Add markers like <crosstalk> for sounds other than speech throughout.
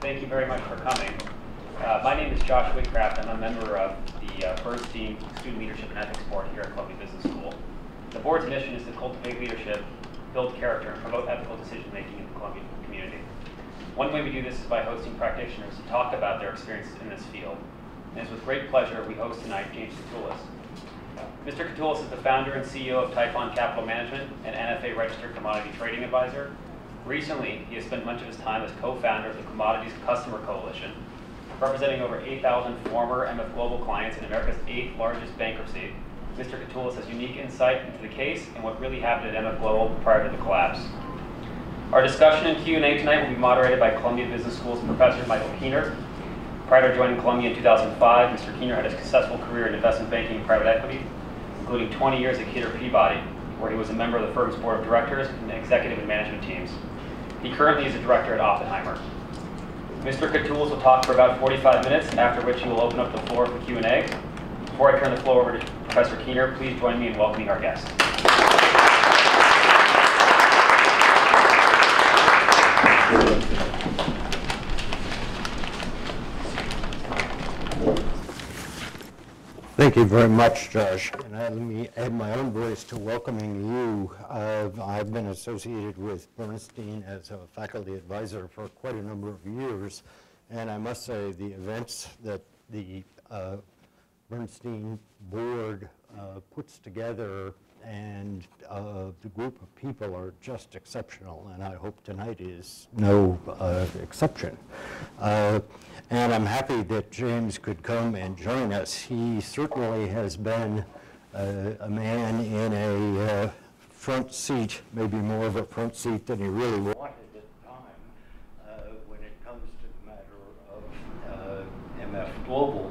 Thank you very much for coming. Uh, my name is Josh Whitcraft. I'm a member of the uh, team, Student Leadership and Ethics Board here at Columbia Business School. The board's mission is to cultivate leadership, build character, and promote ethical decision-making in the Columbia community. One way we do this is by hosting practitioners to talk about their experiences in this field. And it's with great pleasure we host tonight James Koutoulas. Mr. Koutoulas is the founder and CEO of Typhon Capital Management, an NFA registered commodity trading advisor. Recently, he has spent much of his time as co-founder of the Commodities Customer Coalition, representing over 8,000 former MF Global clients in America's eighth largest bankruptcy. Mr. Koutoulas has unique insight into the case and what really happened at MF Global prior to the collapse. Our discussion and Q&A tonight will be moderated by Columbia Business School's Professor Michael Keehner. Prior to joining Columbia in 2005, Mr. Keehner had a successful career in investment banking and private equity, including 20 years at Kidder Peabody, where he was a member of the firm's board of directors and executive and management teams. He currently is a director at Oppenheimer. Mr. Koutoulas will talk for about 45 minutes, after which he will open up the floor for Q&A. Before I turn the floor over to Professor Keehner, please join me in welcoming our guest. Thank you very much, Josh. And let me add my own voice to welcoming you. I've been associated with Bernstein as a faculty advisor for quite a number of years. And I must say the events that the uh, Bernstein board uh, puts together and uh, the group of people are just exceptional, and I hope tonight is no uh, exception. Uh, and I'm happy that James could come and join us. He certainly has been uh, a man in a uh, front seat, maybe more of a front seat than he really wanted at time uh, when it comes to the matter of MF Global.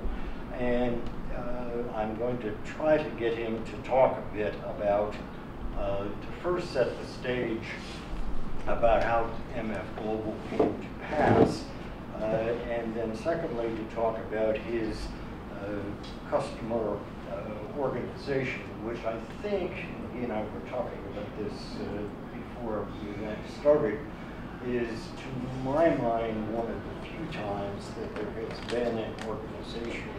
Going to try to get him to talk a bit about, uh, to first set the stage about how MF Global came to pass, uh, and then secondly to talk about his uh, customer uh, organization, which I think, he and I were talking about this uh, before the event started, is to my mind one of the few times that there has been an organization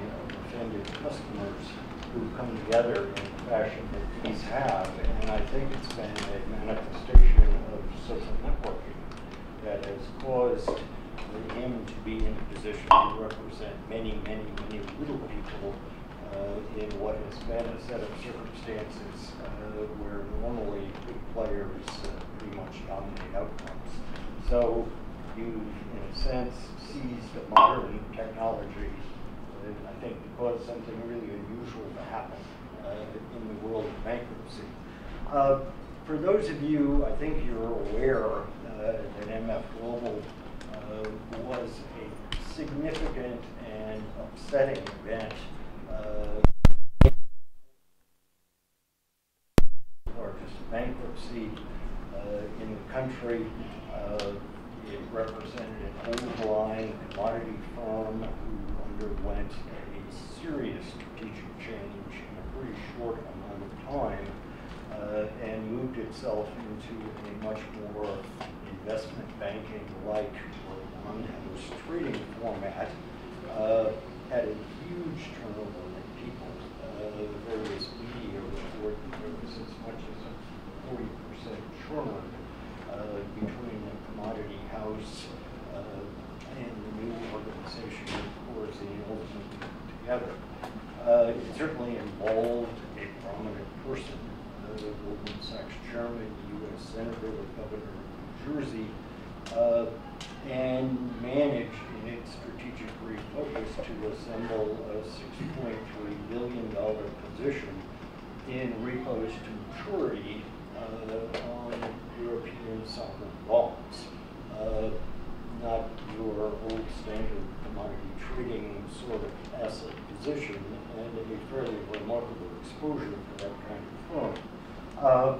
intended customers who come together in the fashion that these have. And I think it's been a manifestation of social networking that has caused him to be in a position to represent many, many, many little people uh, in what has been a set of circumstances uh, where normally big players uh, pretty much dominate outcomes. So you, in a sense, seized a modern technology I think, caused something really unusual to happen uh, in the world of bankruptcy. Uh, for those of you, I think you're aware uh, that MF Global uh, was a significant and upsetting event uh, largest bankruptcy uh, in the country. it represented an overlying commodity firm who underwent a serious strategic change in a pretty short amount of time uh, and moved itself into a much more investment banking-like or one-house trading format, uh, had a huge turnover in people. Uh, the various media report that there was as much as a 40% churn uh, between the commodity house uh, and the new organization together. Uh, it certainly involved a prominent person, uh, the Goldman Sachs chairman, U.S. Senator, the governor of New Jersey, uh, and managed in its strategic refocus to assemble a $6.3 billion position in repos to maturity uh, on European sovereign bonds. Uh, not your old standard sort of asset position and a fairly remarkable exposure for that kind of firm. Uh,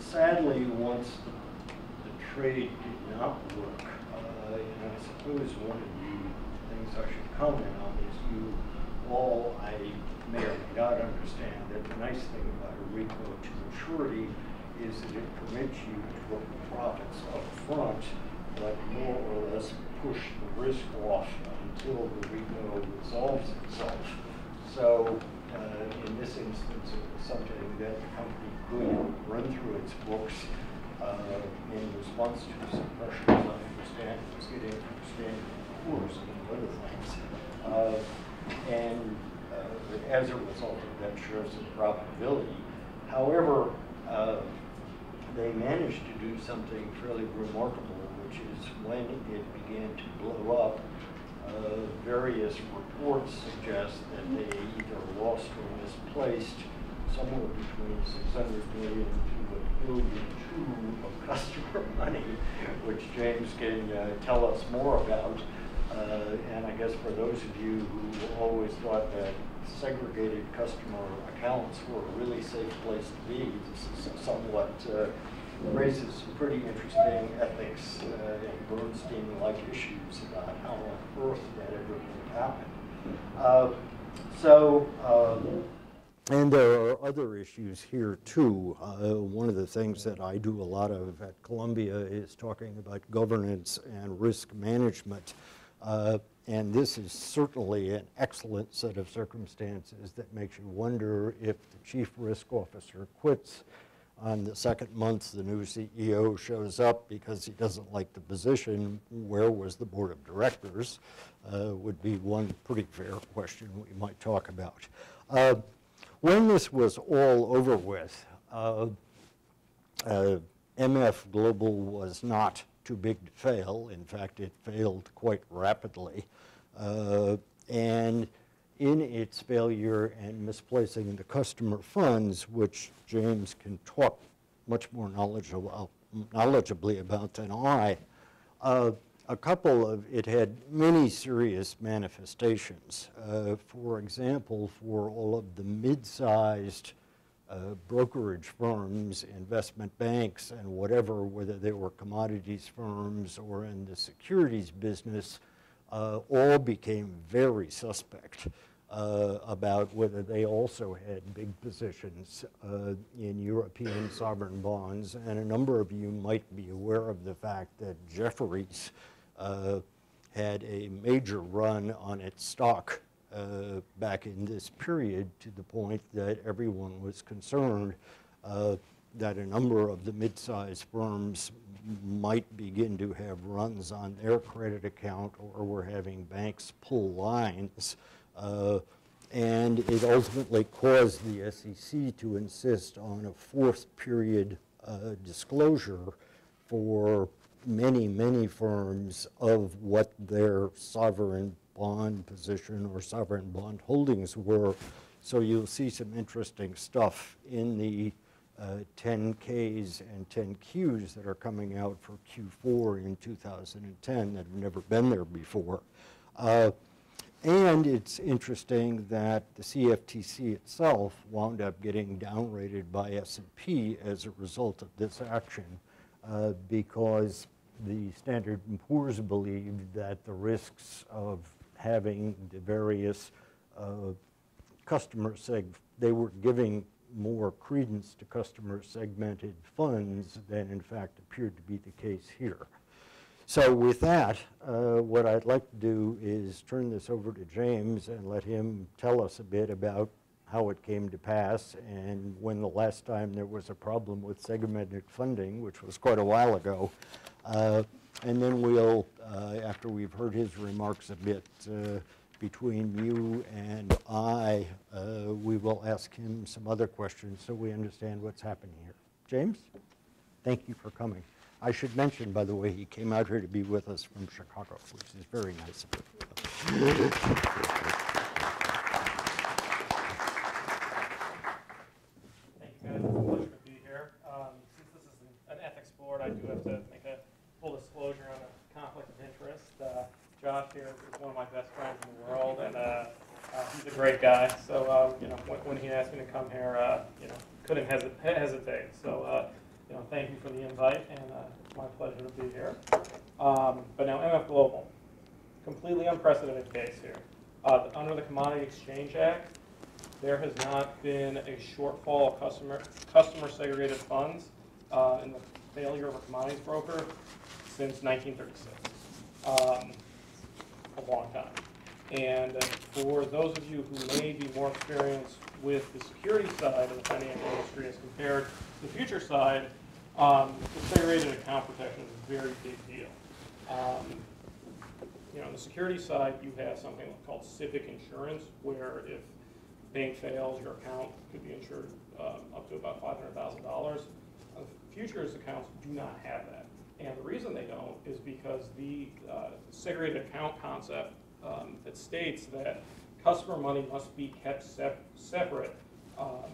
sadly, once the, the, trade did not work, uh, and I suppose one of the things I should comment on is you all, I may or may not understand that the nice thing about a repo to maturity is that it permits you to book profits up front, but more or less push the risk off until the repo resolves itself. So uh, in this instance, it was something that the company could run through its books uh, in response to some pressures I understand was getting from Standard Poor's and other things. Uh, And uh, as a result of that, shares some profitability. However, uh, they managed to do something fairly remarkable, which is when it began to blow up, various reports suggest that they either lost or misplaced somewhere between 600 million to a billion two of customer <laughs> money, which James can uh, tell us more about. Uh, And I guess for those of you who always thought that segregated customer accounts were a really safe place to be, this is somewhat uh, raises some pretty interesting ethics uh, and Bernstein-like issues about how that ever could happen. Uh, So, um, and there are other issues here too. Uh, One of the things that I do a lot of at Columbia is talking about governance and risk management. Uh, And this is certainly an excellent set of circumstances that makes you wonder if the chief risk officer quits on the second month the new CEO shows up because he doesn't like the position, where was the board of directors? Uh, Would be one pretty fair question we might talk about. Uh, When this was all over with, uh, uh, MF Global was not too big to fail. In fact, it failed quite rapidly. Uh, And in its failure and misplacing the customer funds, which James can talk much more knowledgeable, knowledgeably about than I, uh, a couple of, it had many serious manifestations. Uh, For example, for all of the mid-sized uh, brokerage firms, investment banks, and whatever, whether they were commodities firms or in the securities business, uh, all became very suspect uh, about whether they also had big positions uh, in European sovereign bonds. And a number of you might be aware of the fact that Jefferies uh, had a major run on its stock uh, back in this period to the point that everyone was concerned uh, that a number of the mid-sized firms might begin to have runs on their credit account or were having banks pull lines. Uh, and it ultimately caused the SEC to insist on a fourth period uh, disclosure for many, many firms of what their sovereign bond position or sovereign bond holdings were. So you'll see some interesting stuff in the uh, 10Ks and 10Qs that are coming out for Q4 in 2010 that have never been there before. Uh, And it's interesting that the CFTC itself wound up getting downrated by S&P as a result of this action uh, because the Standard and Poor's believed that the risks of having the various uh, customer seg, they were giving more credence to customer segmented funds than in fact appeared to be the case here. So with that, uh, what I'd like to do is turn this over to James and let him tell us a bit about how it came to pass and when the last time there was a problem with segmented funding, which was quite a while ago. Uh, And then we'll, uh, after we've heard his remarks a bit, uh, between you and I, uh, we will ask him some other questions so we understand what's happening here. James, thank you for coming. I should mention, by the way, he came out here to be with us from Chicago, which is very nice. Thank you, guys. It's a pleasure to be here. Um, Since this is an- ethics board, I do have to make a full disclosure on a conflict of interest. Uh, Josh here is one of my best friends in the world, and uh, uh, he's a great guy. So, you know, when he asked me to come here, you know, couldn't hesi- hesitate. So, you know, thank you for the invite, and my pleasure to be here. Um, But now MF Global, completely unprecedented case here. Uh, Under the Commodity Exchange Act, there has not been a shortfall of customer, customer segregated funds uh, in the failure of a commodities broker since 1936. um, a long time. And for those of you who may be more experienced with the security side of the financial industry as compared to the future side, um, the segregated account protection is a very big deal. Um, you know, on the security side, you have something called SIPC insurance, where if bank fails, your account could be insured um, up to about five hundred thousand dollars. Futures accounts do not have that. And the reason they don't is because the uh, segregated account concept um, that states that customer money must be kept sep- separate um,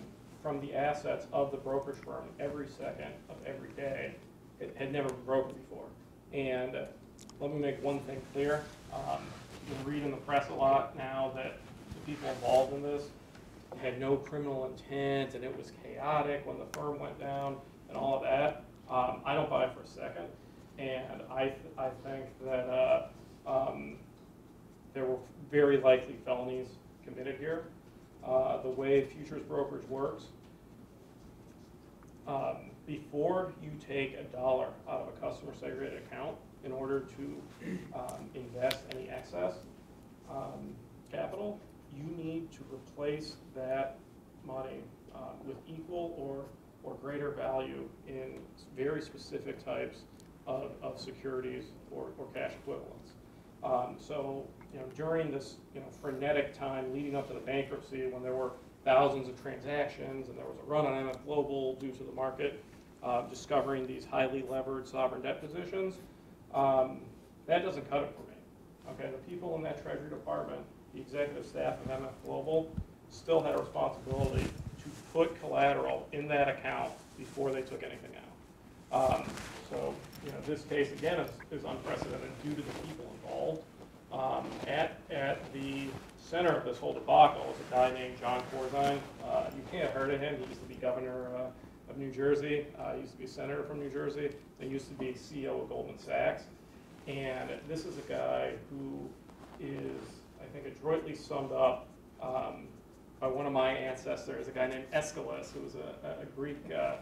from the assets of the brokerage firm every second of every day. It had never been broken before. And uh, let me make one thing clear. Um, You read in the press a lot now that the people involved in this had no criminal intent and it was chaotic when the firm went down and all of that. Um, I don't buy it for a second. And I, th- I think that, uh, um, there were very likely felonies committed here. Uh, the way futures brokerage works, um, before you take a dollar out of a customer segregated account, in order to, um, invest any excess, um, capital, you need to replace that money, um, with equal or, or greater value in very specific types of, of securities or, or cash equivalents. Um, so, you know, during this, you know, frenetic time leading up to the bankruptcy, when there were thousands of transactions and there was a run on MF Global due to the market uh, discovering these highly levered sovereign debt positions, um, that doesn't cut it for me. Okay, the people in that Treasury Department, the executive staff of MF Global, still had a responsibility to put collateral in that account before they took anything out. Um, So, you know, this case, again, is, is unprecedented due to the people involved. Um, At, at the center of this whole debacle is a guy named Jon Corzine. Uh, You may have heard of him, he used to be governor uh, of New Jersey, uh, he used to be senator from New Jersey, he used to be CEO of Goldman Sachs. And this is a guy who is, I think, adroitly summed up um, by one of my ancestors, a guy named Aeschylus, who was a, a Greek uh,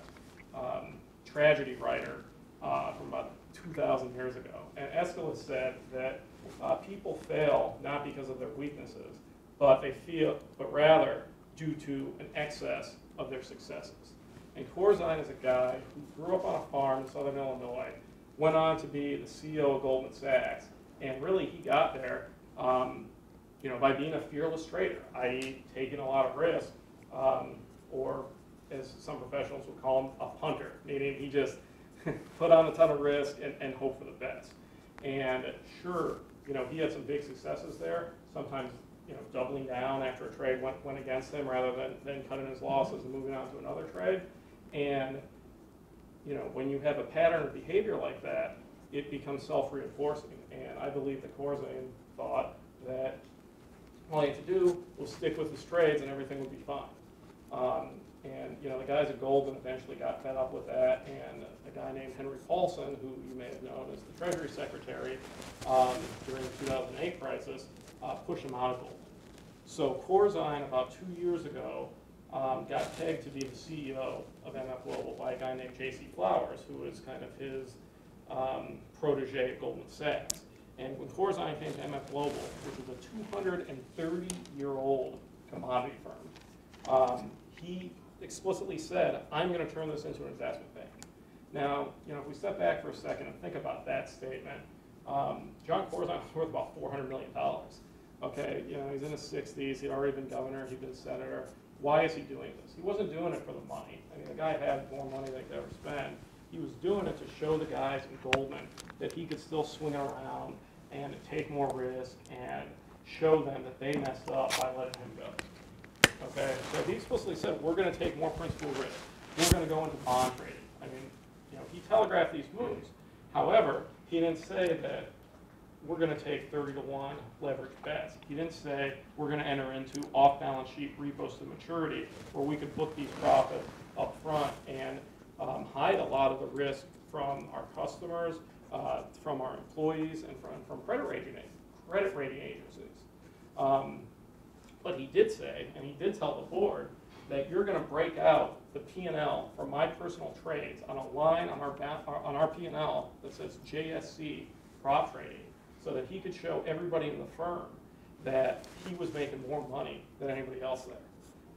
um, tragedy writer uh, from about 2,000 years ago. And Aeschylus said that uh, people fail not because of their weaknesses, but they feel, but rather due to an excess of their successes. And Corzine is a guy who grew up on a farm in southern Illinois, went on to be the CEO of Goldman Sachs, and really he got there, um, you know, by being a fearless trader, i.e., taking a lot of risk, um, or as some professionals would call him, a punter, meaning he just <laughs> put on a ton of risk and, and hope for the best. And sure, you know, he had some big successes there, sometimes, you know, doubling down after a trade went, went against him rather than, than cutting his losses and moving on to another trade. And, you know, when you have a pattern of behavior like that, it becomes self-reinforcing. And I believe that Corzine thought that all he had to do was stick with his trades and everything would be fine. Um, and, you know, the guys at Goldman eventually got fed up with that, and a guy named Henry Paulson, who you may have known as the Treasury Secretary um, during the 2008 crisis, uh, pushed him out of Goldman. So Corzine, about two years ago, um, got pegged to be the CEO of MF Global by a guy named J.C. Flowers, who was kind of his um, protege at Goldman Sachs. And when Corzine came to MF Global, which is a 230-year-old commodity firm, um, he explicitly said, I'm going to turn this into an investment bank. Now, you know, if we step back for a second and think about that statement, um, Jon Corzine was worth about $400 million. Okay, you know, he's in his 60s, he'd already been governor, he'd been senator. Why is he doing this? He wasn't doing it for the money. I mean, the guy had more money than he could ever spend. He was doing it to show the guys in Goldman that he could still swing around and take more risk and show them that they messed up by letting him go. Okay, so he explicitly said, we're gonna take more principal risk. We're gonna go into bond trading. I mean, you know, he telegraphed these moves. However, he didn't say that we're gonna take thirty to one leverage bets. He didn't say, we're gonna enter into off-balance sheet repos to maturity, where we could book these profits up front and um, hide a lot of the risk from our customers, uh, from our employees, and from, from credit rating, credit rating agencies. Um, but he did say, and he did tell the board, that you're gonna break out the P and L from my personal trades on a line on our, on our P and L that says JSC prop trading, so that he could show everybody in the firm that he was making more money than anybody else there.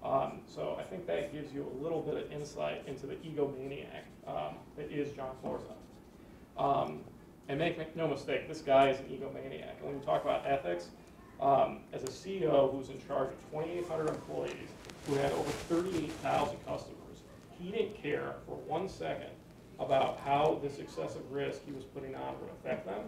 Um, so I think that gives you a little bit of insight into the egomaniac um, that is Jon Corzine. Um, and make, make no mistake, this guy is an egomaniac. And when you talk about ethics, um, as a CEO who's in charge of 2,800 employees, who had over 38,000 customers, he didn't care for one second about how this excessive risk he was putting on would affect them.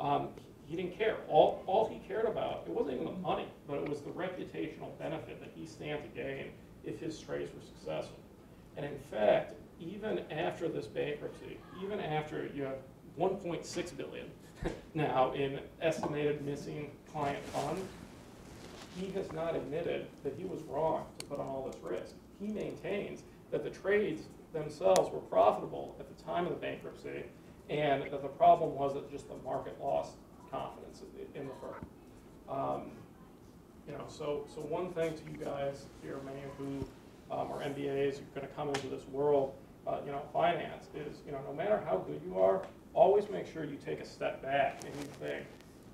Um, he didn't care. All, all he cared about, it wasn't even the money, but it was the reputational benefit that he stands to gain if his trades were successful. And in fact, even after this bankruptcy, even after you have 1.6 billion <laughs> now in estimated missing client funds, he has not admitted that he was wrong to put on all this risk. He maintains that the trades themselves were profitable at the time of the bankruptcy, and that the problem was that just the market lost confidence in the firm. Um, you know, so, so one thing to you guys here, many of who um, are MBAs, you're gonna come into this world, uh, you know, finance is, you know, no matter how good you are, always make sure you take a step back and you think,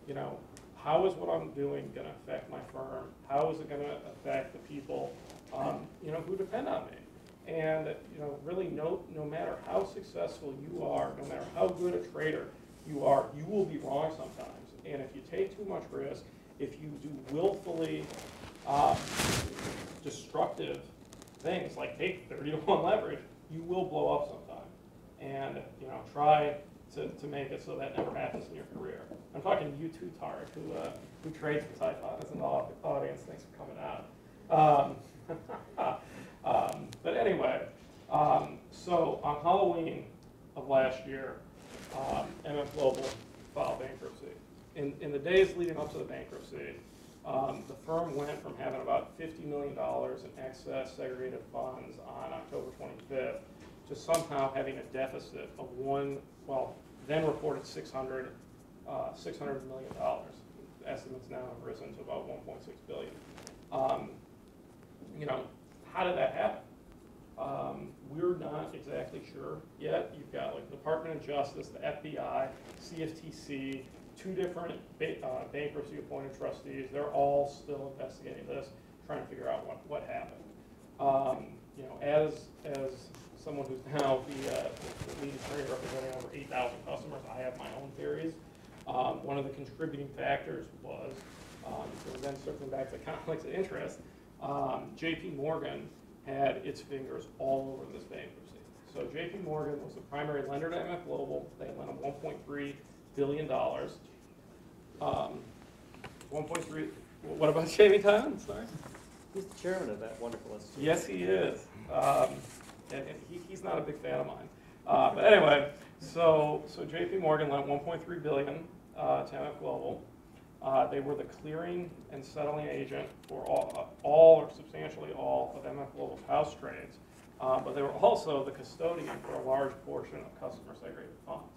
you know, how is what I'm doing gonna affect my firm? How is it gonna affect the people, um, you know, who depend on me? And, you know, really no, no matter how successful you are, no matter how good a trader you are, you will be wrong sometimes. And if you take too much risk, if you do willfully um, destructive things like take 30 to 1 leverage, you will blow up sometime. And, you know, try to, to make it so that never happens in your career. I'm talking you too, Tarek, who, uh, who trades with Typhon as an au- audience. Thanks for coming out. Um, <laughs> um, but anyway, um, so on Halloween of last year, um, MF Global filed bankruptcy. In, in the days leading up to the bankruptcy, um, the firm went from having about $50 million in excess segregated funds on October 25th to somehow having a deficit of one, well, then reported 600, uh, $600 million. Estimates now have risen to about 1.6 billion. Um, you know, how did that happen? Um, we're not exactly sure yet. You've got like the Department of Justice, the FBI, CFTC, two different ba- uh, bankruptcy appointed trustees. They're all still investigating this, trying to figure out what, what happened. Um, you know, as, as someone who's now the, uh, the lead attorney representing over 8,000 customers, I have my own theories. Um, one of the contributing factors was, um, so then circling back to <laughs> conflicts of interest, um, JP Morgan had its fingers all over this bankruptcy. So JP Morgan was the primary lender to MF Global. They lent them 1.3 billion dollars. Um, 1.3. What about <laughs> Jamie Dimon? Sorry. He's the chairman of that wonderful institution. Yes, he is. Um, and, and he, he's not a big fan of mine. Uh, but anyway, so so JP Morgan lent 1.3 billion uh, to MF Global. Uh, they were the clearing and settling agent for all, all or substantially all of MF Global's house trades, uh, but they were also the custodian for a large portion of customer segregated funds.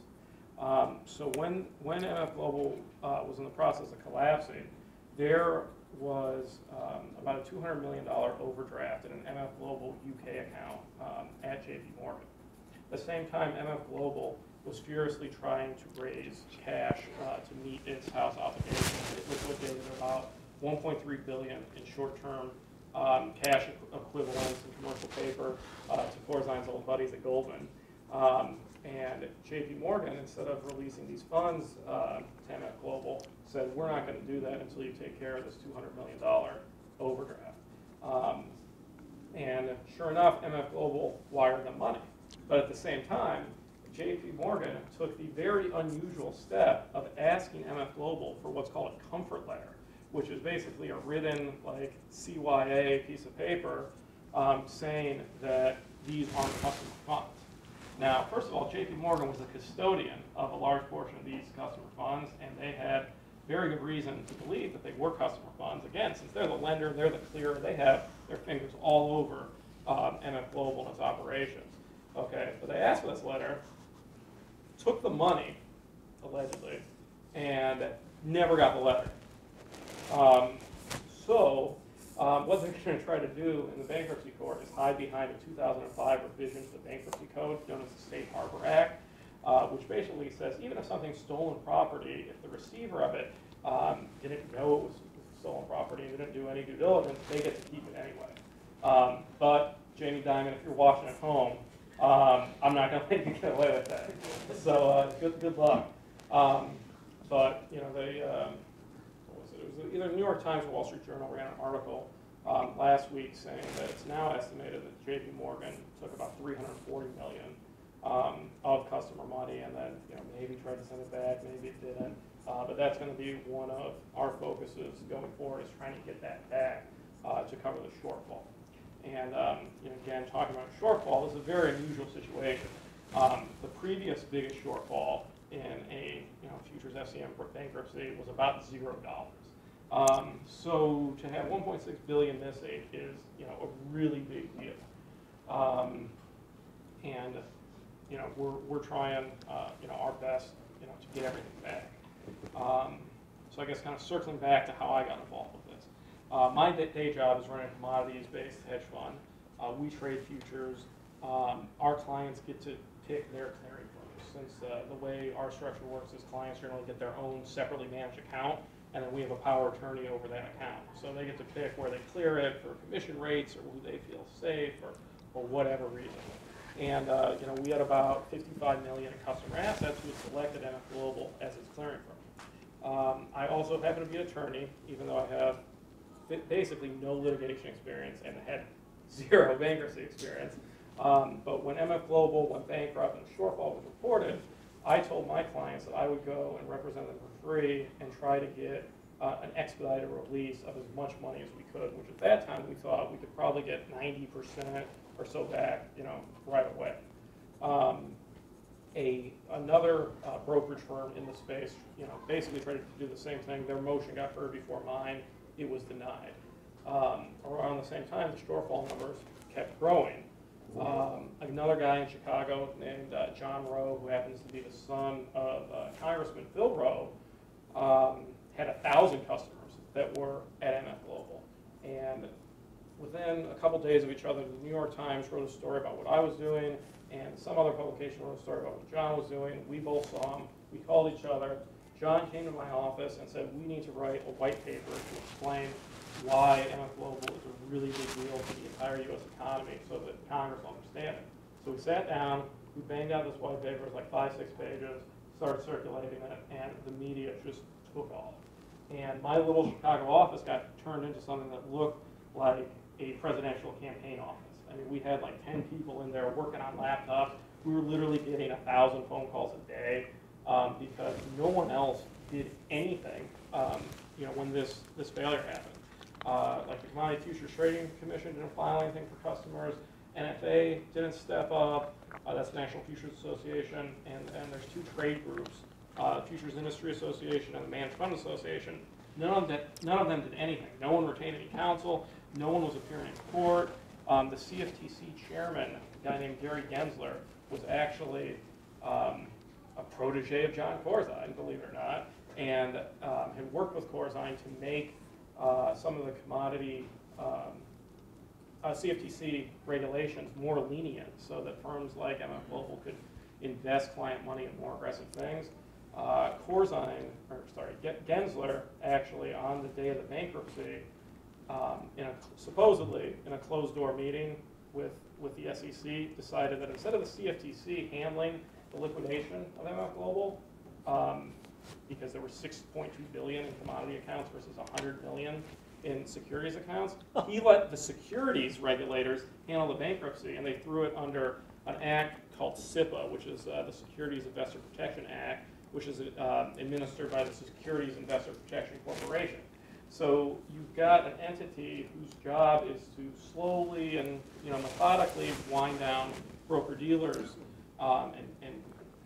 Um, so when, when MF Global uh, was in the process of collapsing, there was um, about a $200 million overdraft in an MF Global UK account um, at JP Morgan. At the same time, MF Global was furiously trying to raise cash uh, to meet its house obligations. It liquidated about 1.3 billion in short-term um, cash equ- equivalents and commercial paper uh, to Corzine's old buddies at Goldman. Um, and JP Morgan, instead of releasing these funds uh, MF Global, said, we're not going to do that until you take care of this $200 million overdraft. Um, and sure enough, MF Global wired them money. But at the same time, JP Morgan took the very unusual step of asking MF Global for what's called a comfort letter, which is basically a written, like, CYA piece of paper um, saying that these aren't customer funds. Now, first of all, JP Morgan was a custodian of a large portion of these customer funds, and they had very good reason to believe that they were customer funds. Again, since they're the lender, they're the clearer, they have their fingers all over um, MF Global and its operations. Okay, but they asked for this letter, took the money, allegedly, and never got the letter. Um, so, um, what they're going to try to do in the bankruptcy court is hide behind a 2005 revision to the bankruptcy code known as the Safe Harbor Act, uh, which basically says even if something's stolen property, if the receiver of it um, didn't know it was stolen property and didn't do any due diligence, they get to keep it anyway. Um, but Jamie Dimon, if you're watching at home, um, I'm not going <laughs> to let you get away with that. So uh, good, good luck. Um, but you know they, um, was it? It was either New York Times or Wall Street Journal ran an article um, last week saying that it's now estimated that J.P. Morgan took about 340 million um, of customer money, and then you know maybe tried to send it back, maybe it didn't. Uh, but that's going to be one of our focuses going forward is trying to get that back uh, to cover the shortfall. And um, you know, again, talking about shortfall, this is a very unusual situation. Um, the previous biggest shortfall in a you know futures FCM bankruptcy was about zero dollars. Um, so to have 1.6 billion missing is you know a really big deal. Um, and you know we're we're trying uh, you know our best you know to get everything back. Um, so I guess kind of circling back to how I got involved with this. Uh, my day, job is running a commodities-based hedge fund. Uh, we trade futures. Um, our clients get to pick their clearing firms. Since uh, the way our structure works is clients generally get their own separately managed account, and then we have a power attorney over that account. So they get to pick where they clear it for commission rates or who they feel safe or, or whatever reason. And, uh, you know, we had about 55 million in customer assets who selected MF Global as its clearing firm. Um, I also happen to be an attorney, even though I have basically no litigation experience and had <laughs> zero bankruptcy experience. Um, but when MF Global went bankrupt and shortfall was reported, I told my clients that I would go and represent them free and try to get uh, an expedited release of as much money as we could, which at that time we thought we could probably get 90% or so back, you know, right away. Um, a, another uh, brokerage firm in the space, you know, basically tried to do the same thing. Their motion got heard before mine. It was denied. Um, around the same time, the shortfall numbers kept growing. Um, another guy in Chicago named uh, John Rowe, who happens to be the son of uh, Congressman Phil Rowe, um, had a thousand customers that were at MF Global. And within a couple days of each other, the New York Times wrote a story about what I was doing, and some other publication wrote a story about what John was doing. We both saw him. We called each other. John came to my office and said, we need to write a white paper to explain why MF Global is a really big deal for the entire U.S. economy so that Congress will understand it. So we sat down, we banged out this white paper, it was like five, six pages, started circulating it, and the media just took off. And my little Chicago office got turned into something that looked like a presidential campaign office. I mean, we had like 10 people in there working on laptops. We were literally getting a thousand phone calls a day um, because no one else did anything. Um, you know, when this this failure happened, uh, like the Commodity Futures Trading Commission didn't file anything for customers. NFA didn't step up. Uh, that's the National Futures Association, and and there's two trade groups, uh, Futures Industry Association and the Managed Fund Association. None of that, none of them did anything. No one retained any counsel. No one was appearing in court. Um, the CFTC chairman, a guy named Gary Gensler, was actually um, a protege of Jon Corzine, believe it or not, and um, had worked with Corzine to make uh, some of the commodity um, uh, CFTC regulations more lenient so that firms like MF Global could invest client money in more aggressive things. Uh, Corzine, or sorry, Gensler, actually on the day of the bankruptcy, um, in a, supposedly in a closed-door meeting with, with the SEC, decided that instead of the CFTC handling the liquidation of MF Global, um, because there were 6.2 billion in commodity accounts versus 100 million in securities accounts, he let the securities regulators handle the bankruptcy, and they threw it under an act called SIPA, which is uh, the Securities Investor Protection Act, which is uh, administered by the Securities Investor Protection Corporation. So you've got an entity whose job is to slowly and you know methodically wind down broker dealers um, and, and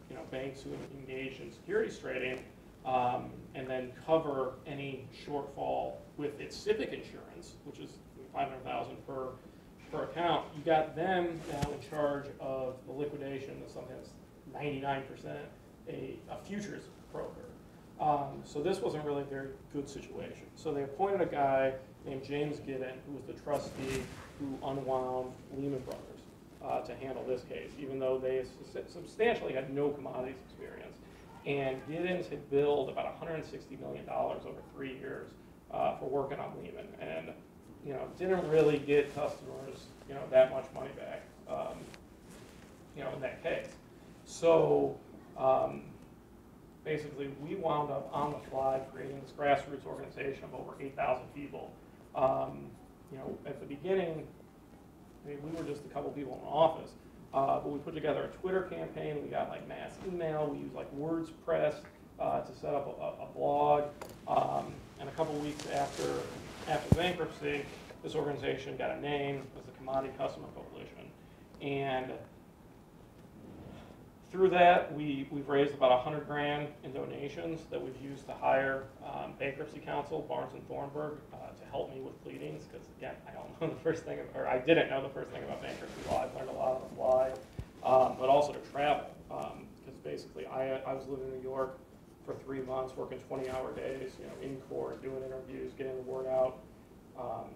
you know banks who engage in securities trading, um, and then cover any shortfall with its SIPC insurance, which is 500,000 per per account. You got them now in charge of the liquidation of something that's 99% a, a futures broker. Um, so this wasn't really a very good situation. So they appointed a guy named James Giddens, who was the trustee who unwound Lehman Brothers. uh, to handle this case, even though they substantially had no commodities experience. And Giddens had billed about $160 million over three years uh, for working on Lehman, and you know didn't really get customers you know that much money back. Um, you know, in that case. So, um, basically, we wound up on the fly creating this grassroots organization of over eight thousand people. Um, you know, at the beginning, I mean, we were just a couple people in the office, uh, but we put together a Twitter campaign, we got like mass email, we used like WordPress, uh, to set up a, a blog. Um, and a couple weeks after, after bankruptcy, this organization got a name, it was the Commodity Customer Coalition. And through that, we, we've raised about a hundred grand in donations that we've used to hire um, bankruptcy counsel, Barnes and Thornburg, uh, to help me with pleadings, because again, I don't <laughs> know the first thing, or I didn't know the first thing about bankruptcy law, I've learned a lot on the fly, um, but also to travel, because basically, I, I was living in New York for three months, working twenty-hour days, you know, in court, doing interviews, getting the word out um,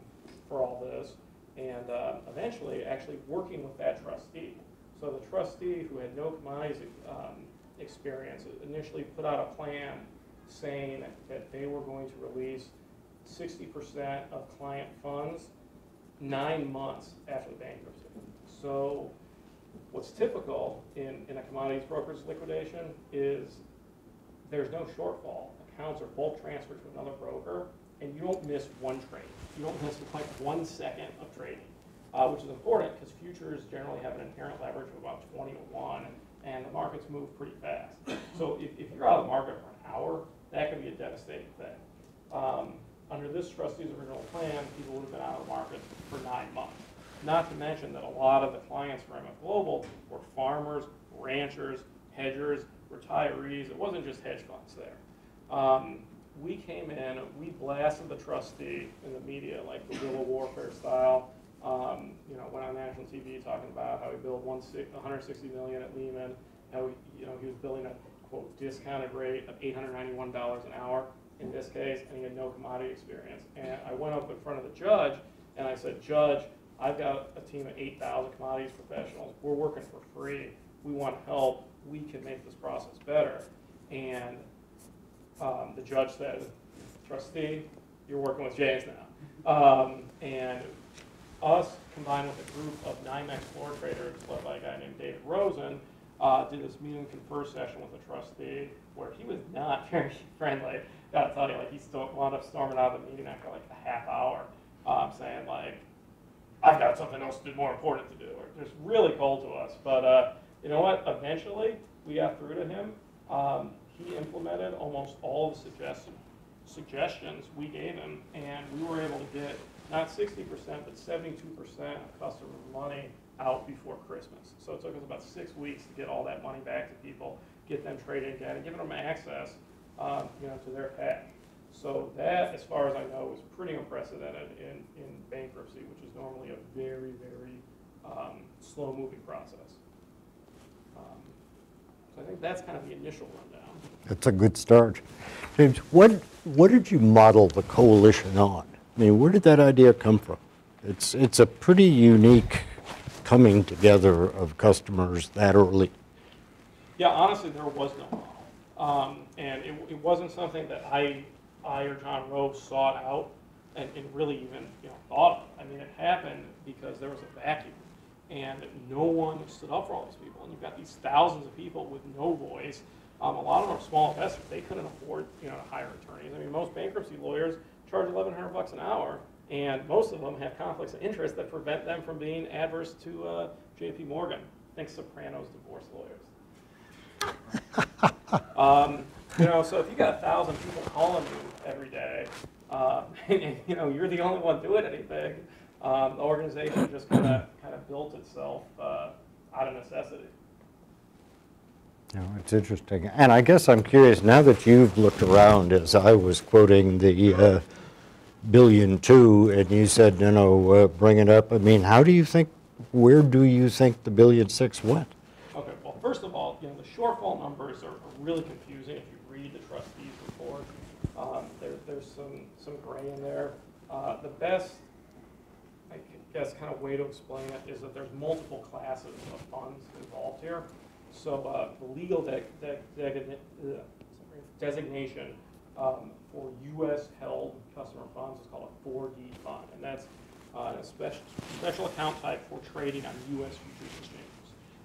for all this, and uh, eventually, actually working with that trustee. So the trustee, who had no commodities um, experience, initially put out a plan saying that they were going to release sixty percent of client funds nine months after the bankruptcy. So what's typical in, in a commodities broker's liquidation is there's no shortfall. Accounts are bulk transferred to another broker, and you don't miss one trade. You don't miss like one second of trading uh, which is important because futures generally have an inherent leverage of about 20 to 1, and the markets move pretty fast. So if, if you're out of the market for an hour, that could be a devastating thing. Um, under this trustee's original plan, people would have been out of the market for nine months. Not to mention that a lot of the clients for MF Global were farmers, ranchers, hedgers, retirees. It wasn't just hedge funds there. Um, we came in, we blasted the trustee in the media like guerrilla warfare style. Um, you know, went on national TV talking about how he billed 160 million at Lehman, how he, you know he was billing a quote discounted rate of 891 dollars an hour in this case, and he had no commodity experience. And I went up in front of the judge and I said, Judge, I've got a team of 8,000 commodities professionals. We're working for free. We want help. We can make this process better. And um, the judge said, Trustee, you're working with James now. Um, and us, combined with a group of NYMEX floor traders led by a guy named David Rosen, uh, did this meet and confer session with the trustee where he was not <laughs> very friendly. Gotta tell you, like he still wound up storming out of the meeting after like a half hour, um, saying like, "I've got something else to do, more important to do," or just really cold to us. But uh, you know what? Eventually, we got through to him. Um, he implemented almost all the suggestions suggestions we gave him, and we were able to get not sixty percent, but seventy-two percent of customer money out before Christmas. So it took us about six weeks to get all that money back to people, get them trading again, and giving them access, um, you know, to their cash. So that, as far as I know, is pretty unprecedented in, in bankruptcy, which is normally a very, very um, slow-moving process. Um, So I think that's kind of the initial rundown. That's a good start. James, what, what did you model the coalition on? I mean, where did that idea come from? It's, it's a pretty unique coming together of customers that early. Yeah, honestly, there was no model. Um, and it, it wasn't something that I, I or John Rowe sought out and, and really even, you know, thought of. I mean, it happened because there was a vacuum and no one stood up for all these people. And you've got these thousands of people with no voice. Um, a lot of them are small investors. They couldn't afford, you know, to hire attorneys. I mean, most bankruptcy lawyers charge 1,100 bucks an hour, and most of them have conflicts of interest that prevent them from being adverse to uh, J.P. Morgan. Think Sopranos divorce lawyers. <laughs> um, you know, so if you got a thousand people calling you every day, uh, <laughs> and, you know you're the only one doing anything, um, the organization just kind of kind of built itself uh, out of necessity. No, it's interesting. And I guess I'm curious, now that you've looked around, as I was quoting the uh, billion two, and you said, you know, uh, bring it up, I mean, how do you think, where do you think the billion six went? Okay, well, first of all, you know, the shortfall numbers are are really confusing if you read the trustees report. Um, there, there's some, some gray in there. Uh, the best, Best kind of way to explain it is that there's multiple classes of funds involved here. So uh, the legal de- de- designa- uh, designation um, for U.S. held customer funds is called a 4D fund, and that's uh, a special, special account type for trading on U.S. futures exchanges.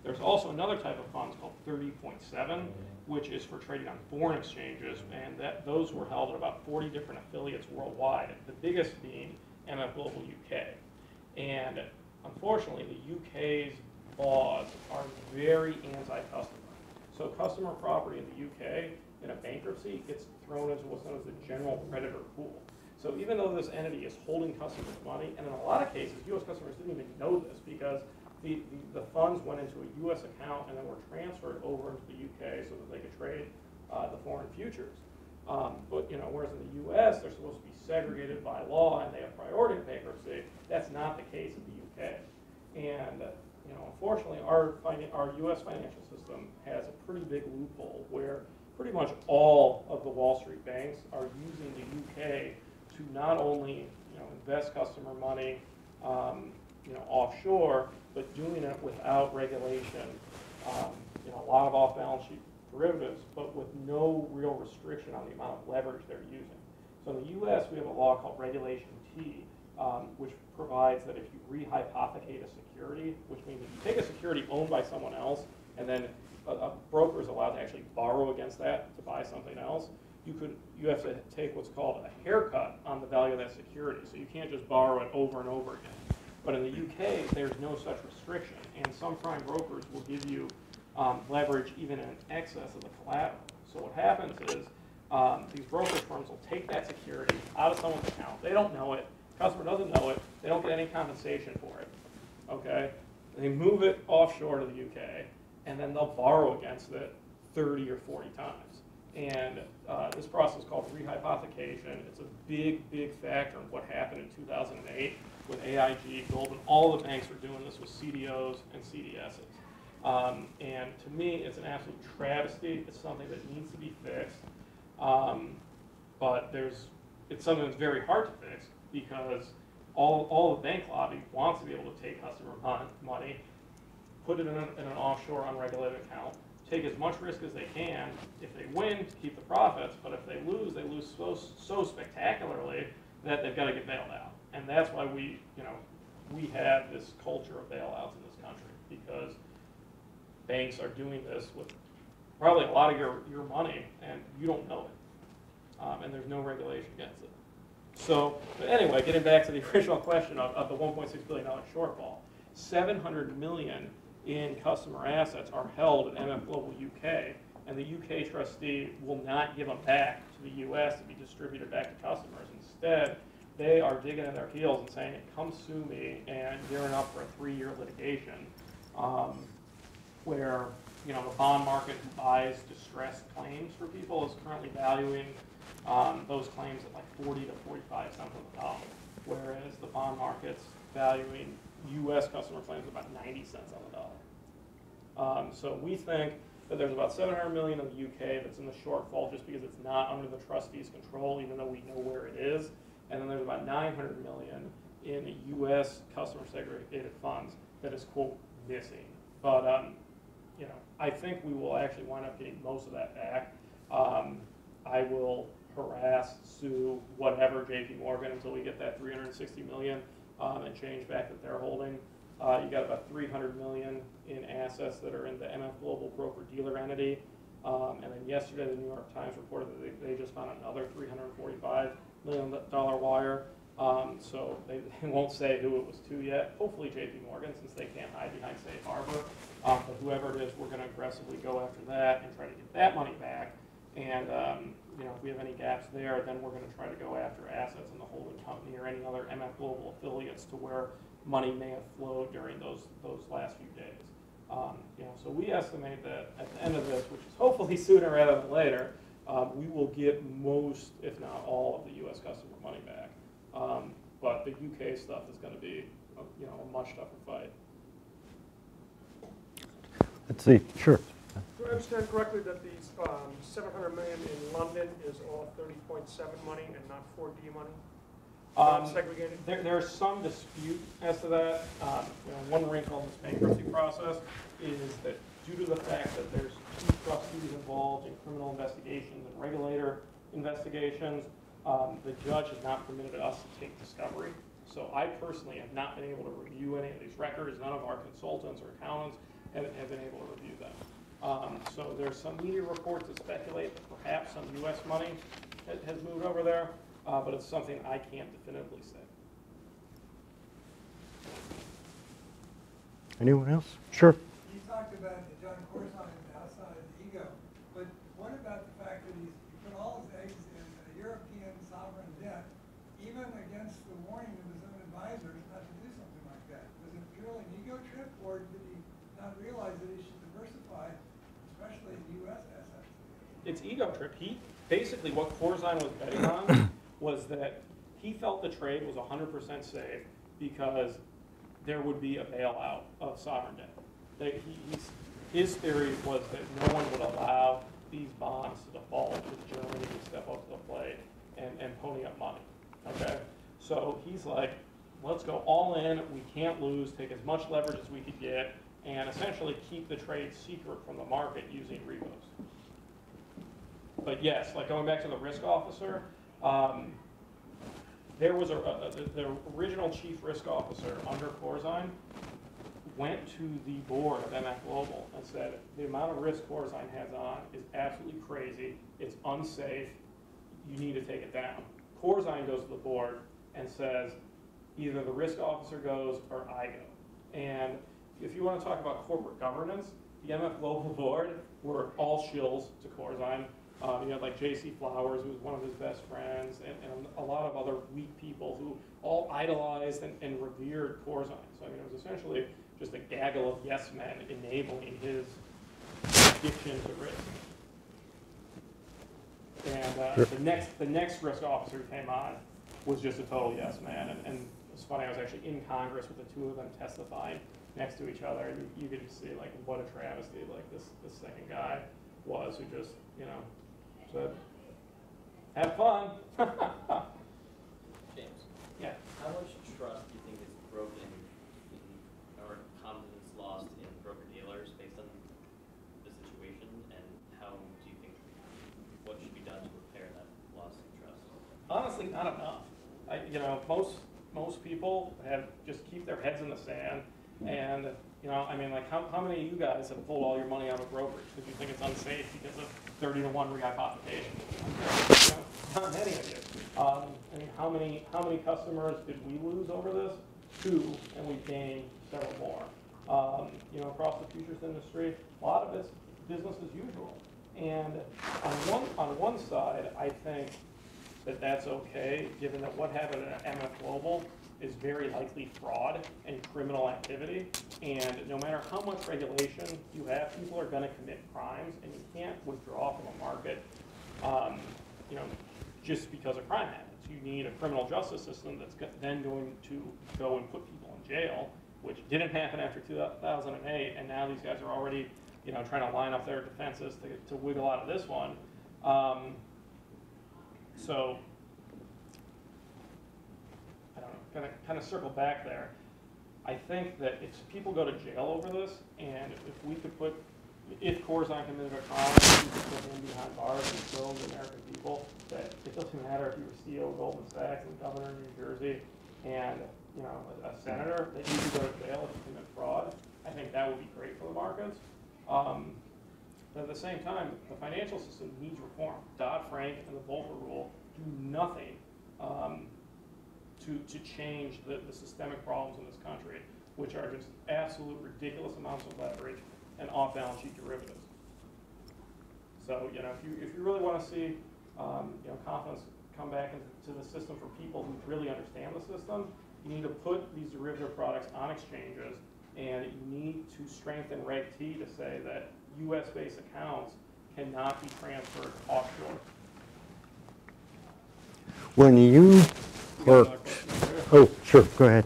There's also another type of funds called 30.7, which is for trading on foreign exchanges, and that, those were held at about 40 different affiliates worldwide, the biggest being MF Global UK. And unfortunately, the UK's laws are very anti-customer. So customer property in the UK, in a bankruptcy, gets thrown into what's known as the general creditor pool. So even though this entity is holding customers' money, and in a lot of cases, US customers didn't even know this because the, the, the funds went into a US account and then were transferred over into the UK so that they could trade, uh, the foreign futures. Um, but, you know, whereas in the US, they're supposed to be segregated by law and they have priority in bankruptcy, that's not the case in the UK. And, uh, you know, unfortunately, our our US financial system has a pretty big loophole where pretty much all of the Wall Street banks are using the UK to not only, you know, invest customer money, um, you know, offshore, but doing it without regulation. Um, you know, a lot of off-balance sheet derivatives, but with no real restriction on the amount of leverage they're using. So in the U.S., we have a law called Regulation T, um, which provides that if you rehypothecate a security, which means if you take a security owned by someone else, and then a, a broker is allowed to actually borrow against that to buy something else, you could, you have to take what's called a haircut on the value of that security. So you can't just borrow it over and over again. But in the UK, there's no such restriction, and some prime brokers will give you um, leverage even in excess of the collateral. So what happens is, um, these brokerage firms will take that security out of someone's account, they don't know it, customer doesn't know it, they don't get any compensation for it, okay? They move it offshore to the UK, and then they'll borrow against it thirty or forty times. And uh, this process is called rehypothecation. It's a big, big factor in what happened in 2008 with AIG, Goldman. All the banks were doing this with CDOs and CDSs. Um, and to me, it's an absolute travesty. It's something that needs to be fixed. Um, but there's, it's something that's very hard to fix because all, all the bank lobby wants to be able to take customer mon- money, put it in, a, in an offshore unregulated account, take as much risk as they can. If they win, keep the profits, but if they lose, they lose so, so spectacularly that they've got to get bailed out. And that's why we, you know, we have this culture of bailouts in this country because banks are doing this with probably a lot of your, your money and you don't know it. Um, and there's no regulation against it. So, but anyway, getting back to the <laughs> original question of, of the $1.6 billion shortfall, 700 million in customer assets are held at MF Global UK, and the UK trustee will not give them back to the US to be distributed back to customers. Instead, they are digging in their heels and saying, come sue me, and gearing up for a three-year litigation, um, where, you know, the bond market buys distressed claims for people, is currently valuing um, those claims at like 40 to 45 cents on the dollar, whereas the bond market's valuing U.S. customer claims about 90 cents on the dollar. Um, so we think that there's about 700 million in the UK that's in the shortfall just because it's not under the trustee's control, even though we know where it is. And then there's about 900 million in U.S. customer segregated funds that is quote missing. But um, I think we will actually wind up getting most of that back. Um, I will harass, sue, whatever JP Morgan until we get that 360 million um, and change back that they're holding. Uh, you got about 300 million in assets that are in the MF Global broker dealer entity. Um, and then yesterday, the New York Times reported that they, they just found another 345 million dollar wire. Um, so they, <laughs> they won't say who it was to yet. Hopefully JP Morgan, since they can't hide behind safe harbor. Um, but whoever it is, we're going to aggressively go after that and try to get that money back. And um, you know, if we have any gaps there, then we're going to try to go after assets in the holding company or any other MF Global affiliates to where money may have flowed during those those last few days. Um, you know, so we estimate that at the end of this, which is hopefully <laughs> sooner rather than later, um, we will get most, if not all, of the U.S. customer money back. Um, but the UK stuff is going to be, a, you know, a much tougher fight. Let's see, sure. Do I understand correctly that these um, 700 million in London is all 30.7 money and not 4D money? Um, segregated? There, there's some dispute as to that. Um, you know, one wrinkle in this bankruptcy process is that due to the fact that there's two trustees involved in criminal investigations and regulator investigations, um, the judge has not permitted us to take discovery. So I personally have not been able to review any of these records. None of our consultants or accountants have, have been able to review them. Um, so there's some media reports that speculate that perhaps some US money ha- has moved over there, uh, but it's something I can't definitively say. Anyone else? Sure. You talked about the Jon Corzine outside of the ego, but what about the fact that he's, he put all his eggs in a European sovereign debt, even against the warning of his own advisors not to do something like that? Was it purely an ego trip, or did he not realize that he should diversify, especially in US assets? It's ego trip. He, basically what Corzine was betting on <coughs> was that he felt the trade was hundred percent safe because there would be a bailout of sovereign debt. That he, his theory was that no one would allow these bonds to default to Germany to step up to the plate and, and pony up money, okay? So he's like, let's go all in, we can't lose, take as much leverage as we could get, and essentially keep the trade secret from the market using repos. But yes, like going back to the risk officer, um, there was a, a- the, the original chief risk officer under Corzine went to the board of MF Global and said, the amount of risk Corzine has on is absolutely crazy, it's unsafe, you need to take it down. Corzine goes to the board and says, either the risk officer goes or I go. And if you want to talk about corporate governance, the MF Global <laughs> board were all shills to Corzine. Um, you had like J.C. Flowers, who was one of his best friends, and, and a lot of other weak people who all idolized and, and revered Corzine. So I mean, it was essentially just a gaggle of yes men enabling his addiction to risk. And uh, Sure. the next, the next risk officer who came on was just a total yes man. And, and it's funny, I was actually in Congress with the two of them testifying next to each other, and you, you could just see like what a travesty like this this second guy was, who just you know "Have fun." <laughs> James, yeah. how much trust do you think is broken in, or confidence lost in broker dealers based on the situation? And how do you think, what should be done to repair that loss of trust? Honestly, not enough. I, you know, most most people have just keep their heads in the sand, and you know, I mean, like how, how many of you guys have pulled all your money out of brokerage because you think it's unsafe because of thirty to one rehypothecation? You know, not many of you. Um, I mean, how many how many customers did we lose over this? Two, and we gained several more. Um, you know, across the futures industry, a lot of it's business as usual. And on one on one side, I think that that's okay, given that what happened at MF Global is very likely fraud and criminal activity. And no matter how much regulation you have, people are gonna commit crimes, and you can't withdraw from a market, um, you know, just because a crime happens. You need a criminal justice system that's then going to go and put people in jail, which didn't happen after two thousand and eight, and now these guys are already, you know, trying to line up their defenses to, to wiggle out of this one. Um, so, Kind of, kind of circle back there. I think that if people go to jail over this, and if we could put, if Corzine committed a crime, we could put him behind bars and show the American people that it doesn't matter if you were CEO Goldman Sachs and governor of New Jersey, and, you know, a a senator, that you could go to jail if you commit fraud. I think that would be great for the markets. Um, but at the same time, the financial system needs reform. Dodd-Frank and the Volcker Rule do nothing um, to, to change the, the systemic problems in this country, which are just absolute ridiculous amounts of leverage and off-balance sheet derivatives. So, you know, if you, if you really want to see, um, you know, confidence come back into the system for people who really understand the system, you need to put these derivative products on exchanges, and you need to strengthen Reg T to say that US-based accounts cannot be transferred offshore. When you You got work, another question there? oh, sure, go ahead.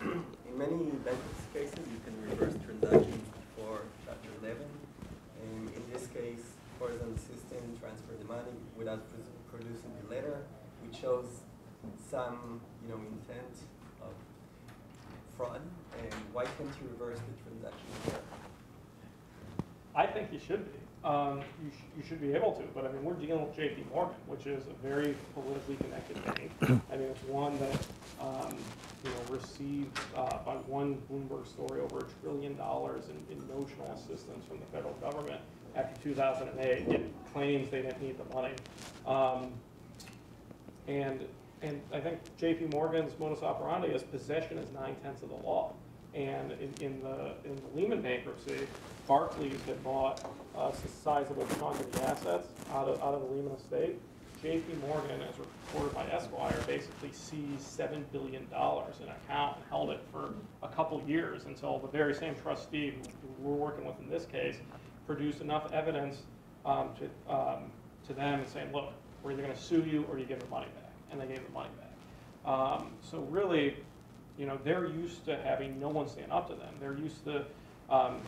In many bankruptcy cases, you can reverse transactions before Chapter 11. And in this case, Horizon System transferred the money without producing the letter. We chose some, you know, intent of fraud, and why can't you reverse the transaction here? I think you should be. Um, you, sh- you should be able to, but I mean, we're dealing with JP Morgan, which is a very politically connected bank. <clears throat> I mean, it's one that, um, you know, received, uh, by one Bloomberg story, over a trillion dollars in, in notional assistance from the federal government after two thousand and eight, yet claims they didn't need the money. Um, and, and I think JP Morgan's modus operandi is possession is nine tenths of the law. And in, in the, in the Lehman bankruptcy, Barclays had bought a sizable chunk of the assets out of, out of the Lehman estate. JP Morgan, as reported by Esquire, basically seized seven billion dollars in account and held it for a couple years until the very same trustee who we're working with in this case produced enough evidence um, to, um, to them and saying, look, we're either gonna sue you or you give the money back. And they gave the money back. Um, so really, you know, they're used to having no one stand up to them. They're used to, um,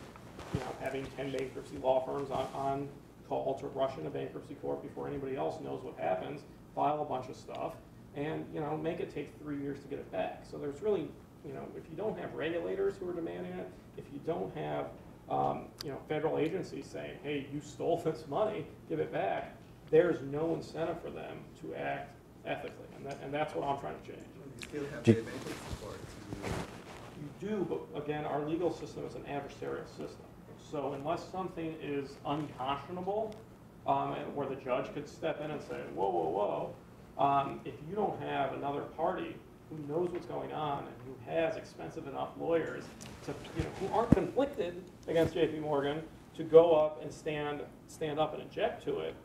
you know, having ten bankruptcy law firms on, on call to rush into bankruptcy court before anybody else knows what happens, file a bunch of stuff, and, you know, make it take three years to get it back. So there's really, you know, if you don't have regulators who are demanding it, if you don't have, um, you know, federal agencies saying, hey, you stole <laughs> this money, give it back, there's no incentive for them to act ethically, and that, and that's what I'm trying to change. You still have Do- the bankruptcy court to You do, but again, our legal system is an adversarial system. So unless something is unconscionable, um, and where the judge could step in and say, whoa, whoa, whoa, um, if you don't have another party who knows what's going on and who has expensive enough lawyers to, you know, who aren't conflicted against JP Morgan to go up and stand, stand up and object to it,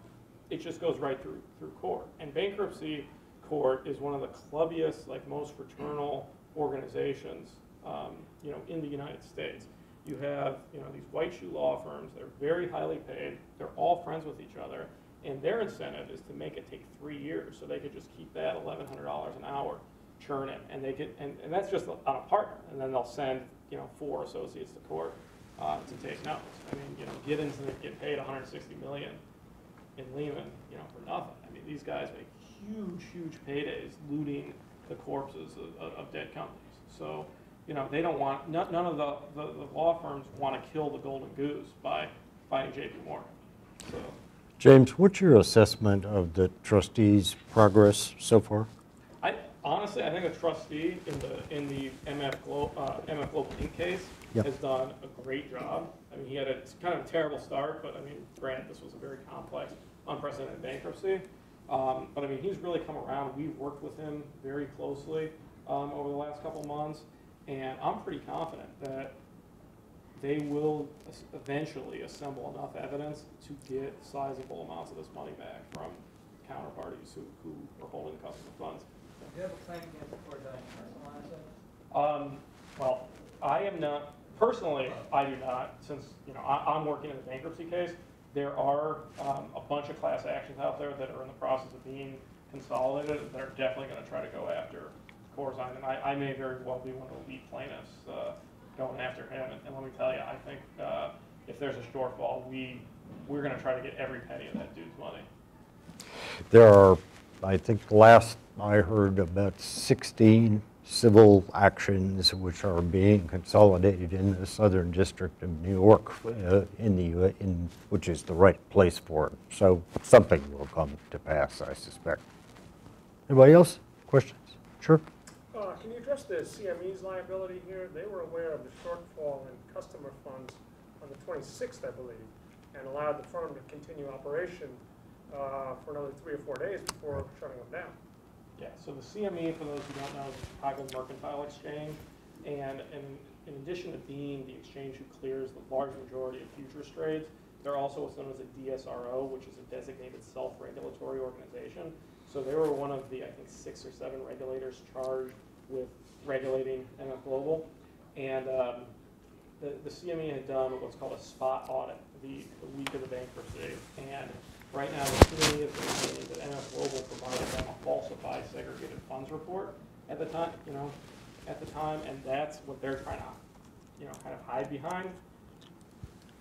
it just goes right through, through court. And bankruptcy court is one of the clubbiest, like most fraternal organizations, um, you know, in the United States. You have, you know, these white shoe law firms, they're very highly paid, they're all friends with each other, and their incentive is to make it take three years, so they could just keep that eleven hundred dollars an hour churning, and they could, and, and that's just on a partner, and then they'll send, you know, four associates to court, uh, to take notes. I mean, you know, Giddens get paid 160 million in Lehman, you know, for nothing. I mean, these guys make huge, huge paydays looting the corpses of, of, dead companies. So, you know, they don't want, none, none of the, the, the law firms want to kill the golden goose by fighting JP Morgan. So, James, what's your assessment of the trustees' progress so far? I, honestly, I think a trustee in the, in the MF Glo, uh, MF Global Inc. case Yep. has done a great job. I mean, he had a, kind of a terrible start, but I mean, granted, this was a very complex, unprecedented bankruptcy. Um, but I mean, he's really come around. We've worked with him very closely, um, over the last couple months. And I'm pretty confident that they will eventually assemble enough evidence to get sizable amounts of this money back from counterparties who, who are holding the customer funds. Do you have a claim against the personal? Um, well, I am not, personally, I do not, since, you know, I, I'm working in a bankruptcy case. There are, um, a bunch of class actions out there that are in the process of being consolidated, that are definitely gonna try to go after Corzine, and I, I may very well be one of the lead plaintiffs, uh, going after him, and, and let me tell you, I think, uh, if there's a shortfall, we, we're gonna try to get every penny of that dude's money. There are, I think, last I heard about 16 civil actions which are being consolidated in the Southern District of New York, uh, in the, in, which is the right place for it. So something will come to pass, I suspect. Anybody else? Questions? Sure. Uh, Can you address the CME's liability here? They were aware of the shortfall in customer funds on the 26th, I believe, and allowed the firm to continue operation uh, for another three or four days before shutting them down. Yeah, so the CME, for those who don't know, is the Chicago Mercantile Exchange. And in, in addition to being the exchange who clears the large majority of futures trades, they're also what's known as a DSRO, which is a designated self-regulatory organization. So they were one of the, I think, six or seven regulators charged with regulating MF Global. And um, the, the CME had done what's called a spot audit the, the week of the bankruptcy. And right now, the CME is that MF Global provided them a falsified segregated funds report at the time, you know, at the time, and that's what they're trying to, you know, kind of hide behind.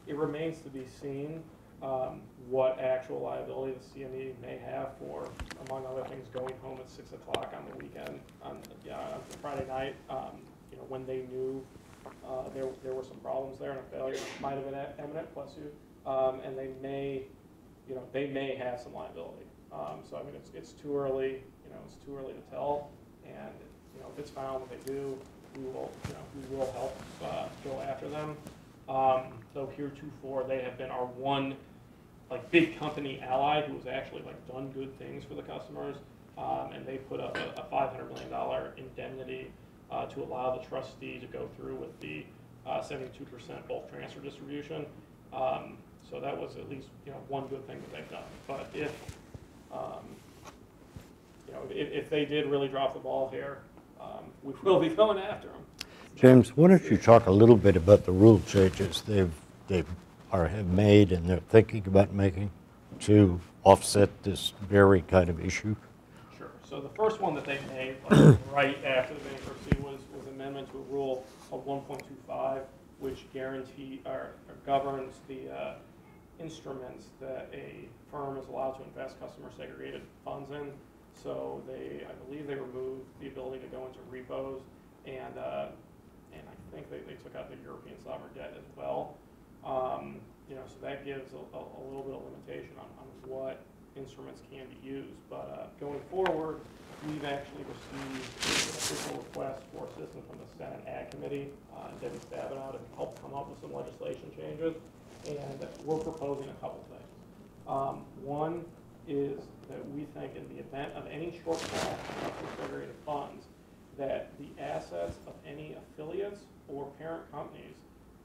It remains to be seen um, what actual liability the CME may have for, among other things, going home at six o'clock on the weekend, on Friday night, um, you know, when they knew, uh, there, there were some problems there and a failure might have been imminent, bless you, um, and they may, you know, they may have some liability. Um, so I mean, it's, it's too early, you know, it's too early to tell, and, you know, if it's found that they do, we will, you know, we will help, uh, go after them. Um, though heretofore, they have been our one, like, big company ally who has actually, like, done good things for the customers. Um, and they put up a, a five hundred million dollar indemnity, uh, to allow the trustee to go through with the, uh, seventy-two percent bulk transfer distribution. Um, so that was at least, you know, one good thing that they've done. But if, um, you know, if, if they did really drop the ball here, um, we <laughs> will be going after them. James, why don't you talk a little bit about the rule changes they've, they are, have made and they're thinking about making to offset this very kind of issue? Sure. So the first one that they made, like, <coughs> right after the bankruptcy, was, was amendment to a rule of one point two five, which guarantee, or or governs the, uh, instruments that a firm is allowed to invest customer segregated funds in. So they, I believe they removed the ability to go into repos, and, uh, and I think they, they took out the European sovereign debt as well. Um, you know, so that gives a, a, a little bit of limitation on, on what instruments can be used. But uh, going forward, we've actually received an official request for assistance from the Senate Ag Committee. Uh, Debbie Stabenow to help come up with some legislation changes, and we're proposing a couple things. Um, one is that we think in the event of any shortfall of segregated funds, that the assets of any affiliates or parent companies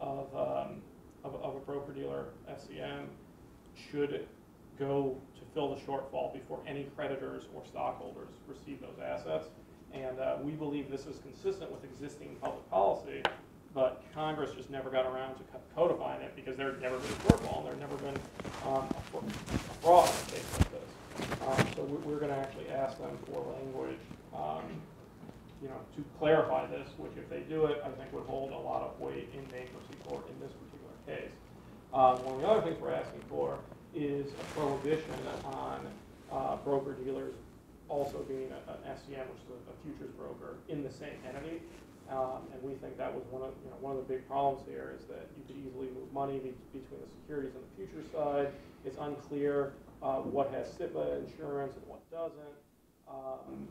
of, um, of, of a broker-dealer FCM should go to fill the shortfall before any creditors or stockholders receive those assets. And uh, we believe this is consistent with existing public policy, but Congress just never got around to codifying it because there had never been a shortfall, and there had never been um, a fr- fraud case like this. Um, So we're, we're gonna actually ask them for language, um, you know, to clarify this, which if they do it, I think would hold a lot of weight in bankruptcy court in this particular case. Uh, one of the other things we're asking for is a prohibition on, uh, broker-dealers also being an FCM, which is a- a futures broker, in the same entity. Um, and we think that was one of, you know, one of the big problems here is that you could easily move money be- between the securities and the futures side. It's unclear, uh, what has SIPC insurance and what doesn't. Um,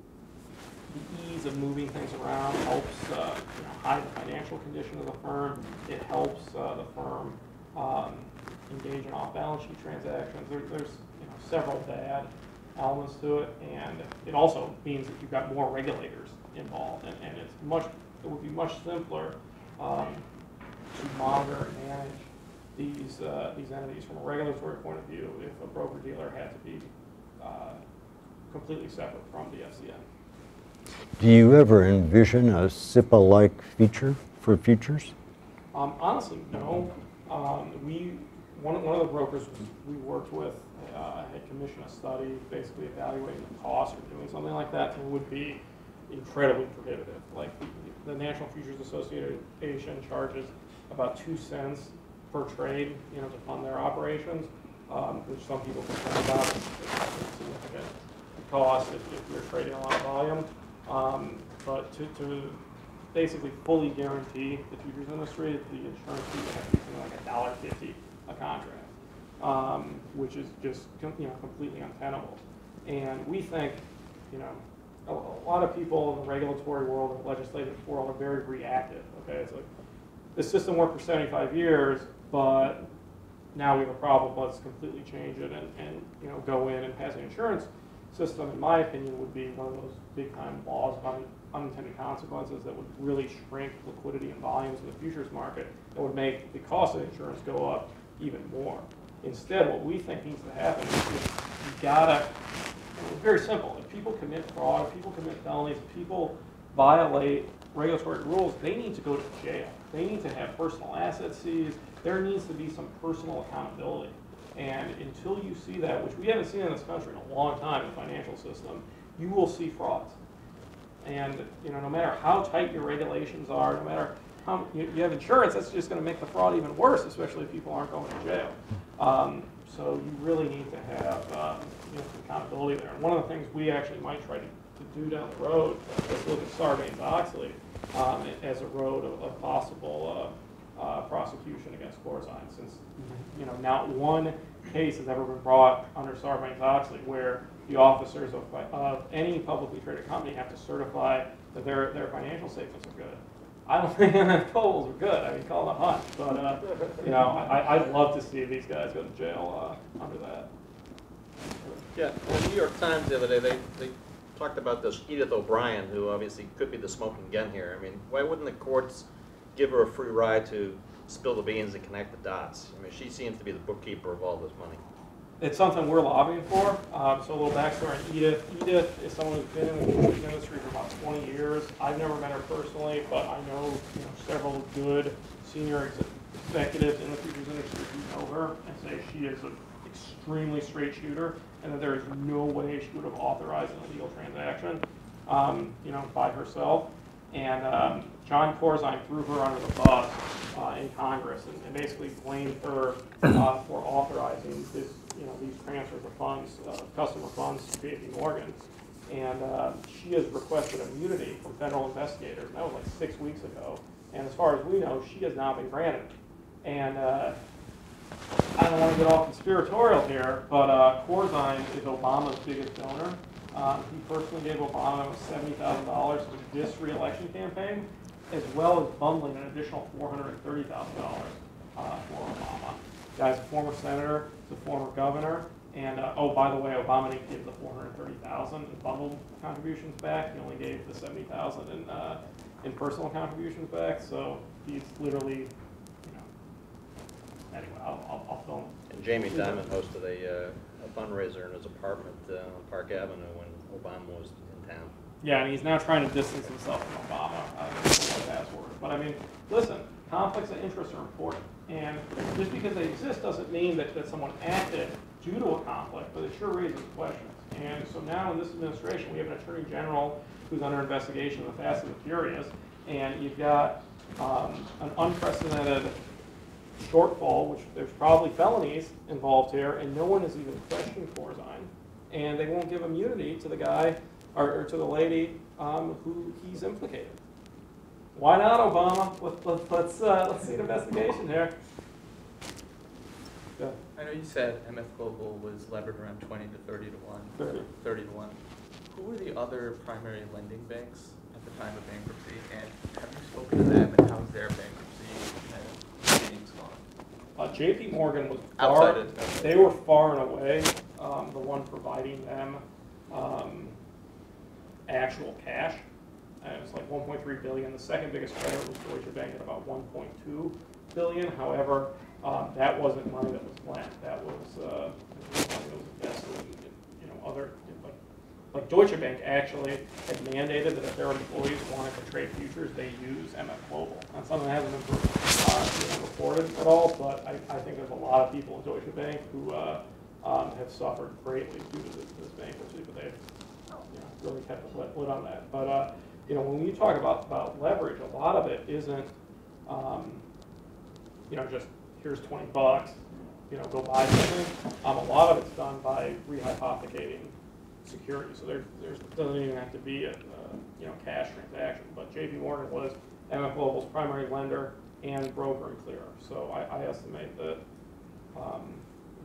the ease of moving things around helps, uh, you know, hide the financial condition of the firm. It helps, uh, the firm, um, engage in off-balance sheet transactions. There, there's, you know, several bad elements to it, and it also means that you've got more regulators involved, and, and it's much, it would be much simpler, um, to monitor and manage these, uh, these entities from a regulatory point of view if a broker-dealer had to be, uh, completely separate from the FCM. Do you ever envision a SIPC-like feature for futures? Um, honestly, no. Um, we, one, of- one of the brokers we worked with, uh, had commissioned a study basically evaluating the cost of doing something like that, it would be incredibly prohibitive. Like, the, National Futures Association charges about two cents per trade, you know, to fund their operations, um, which some people complain about. It's a significant cost if, if you're trading a lot of volume. Um, but to, to basically fully guarantee the futures industry, the insurance fee would have to be something like a dollar fifty a contract, um, which is just, you know, completely untenable. And we think, you know, a, lot of people in the regulatory world and legislative world are very reactive, okay? It's like, the system worked for seventy-five years, but now we have a problem, let's completely change it and, and, you know, go in and pass an insurance system, in my opinion, would be one of those big-time laws of un- unintended consequences that would really shrink liquidity and volumes in the futures market, that would make the cost of insurance go up even more. Instead, what we think needs to happen is you gotta, and very simple, if people commit fraud, if people commit felonies, if people violate regulatory rules, they need to go to jail. They need to have personal assets seized, there needs to be some personal accountability. And until you see that, which we haven't seen in this country in a long time in the financial system, you will see frauds. And, you know, no matter how tight your regulations are, no matter how, you, you have insurance, that's just gonna make the fraud even worse, especially if people aren't going to jail. Um, So you really need to have, um, you know, some accountability there. And one of the things we actually might try to, to do down the road is look at Sarbanes-Oxley um, as a road of, of possible uh, uh, prosecution against Corzine, since, you know, not one case has ever been brought under Sarbanes-Oxley where the officers of, of any publicly traded company have to certify that their, their financial statements are good. I don't <laughs> think MF Globals are good, I mean, call it a hunt, but, uh, you know, I, I'd love to see these guys go to jail, uh, under that. Yeah, the New York Times the other day, they, they talked about this Edith O'Brien, who obviously could be the smoking gun here. I mean, why wouldn't the courts give her a free ride to spill the beans and connect the dots? I mean, she seems to be the bookkeeper of all this money. It's something we're lobbying for. Um, so a little backstory on Edith. Edith is someone who's been in the music industry for about 20 years. I've never met her personally, but I know, you know several good senior ex- executives in the futures industry who know her and say she is an extremely straight shooter and that there is no way she would have authorized an illegal transaction, um, you know, by herself. And um, Jon Corzine threw her under the bus uh, in Congress and, and basically blamed her uh, for authorizing this, you know, these transfers of funds, uh, customer funds to JP Morgan. And uh, she has requested immunity from federal investigators. And that was like six weeks ago. And as far as we know, she has not been granted. And uh, I don't want to get all conspiratorial here, but uh, Corzine is Obama's biggest donor. Um, he personally gave Obama seventy thousand dollars for this reelection campaign, as well as bundling an additional four hundred and thirty thousand dollars uh, for Obama. Guy's a former senator, he's a former governor, and uh, oh, by the way, Obama didn't give the four hundred and thirty thousand in bundled contributions back. He only gave the seventy thousand in uh, in personal contributions back. So he's literally, you know. Anyway, I'll, I'll, I'll film. And Jamie Dimon hosted a, uh, a fundraiser in his apartment uh, on Park Avenue when Obama was in town. Yeah, and he's now trying to distance himself from Obama. I don't know what password. But I mean, listen, conflicts of interest are important. And just because they exist doesn't mean that, that someone acted due to a conflict, but it sure raises questions. And so now in this administration, we have an attorney general who's under investigation of the Fast and the Furious, and you've got um, an unprecedented shortfall, which there's probably felonies involved here, and no one has even questioned Corzine. And they won't give immunity to the guy, or, or to the lady um, who he's implicated. Why not, Obama? Let, let, let's, uh, let's see an investigation here. Go. I know you said MF Global was levered around twenty to thirty to one. 30. Thirty to one. Who were the other primary lending banks at the time of bankruptcy, and have you spoken to them, and how's their bankruptcy and meetings gone? Uh, JP Morgan was Outside far, of- they were far and away, um, the one providing them, um, actual cash. And it was like one point three billion. The second biggest credit was Deutsche Bank at about one point two billion. However, um, that wasn't money that was lent. That was, uh, that was invested in, you know, other, like, like Deutsche Bank actually had mandated that if their employees wanted to trade futures, they use MF Global. That's something that hasn't been, uh, reported at all, but I, I think there's a lot of people in Deutsche Bank who, uh, um, have suffered greatly due to this, this bankruptcy, but they've, you know, really kept a lid, lid on that. But, uh, you know, when you talk about, about leverage, a lot of it isn't, um, you know, just here's twenty bucks, you know, go buy something. Um, a lot of it's done by rehypothecating security, so there, there's, doesn't even have to be a, uh, you know, cash transaction. But JP Morgan was MF Global's primary lender and broker and clearer. So I, I estimate that, um,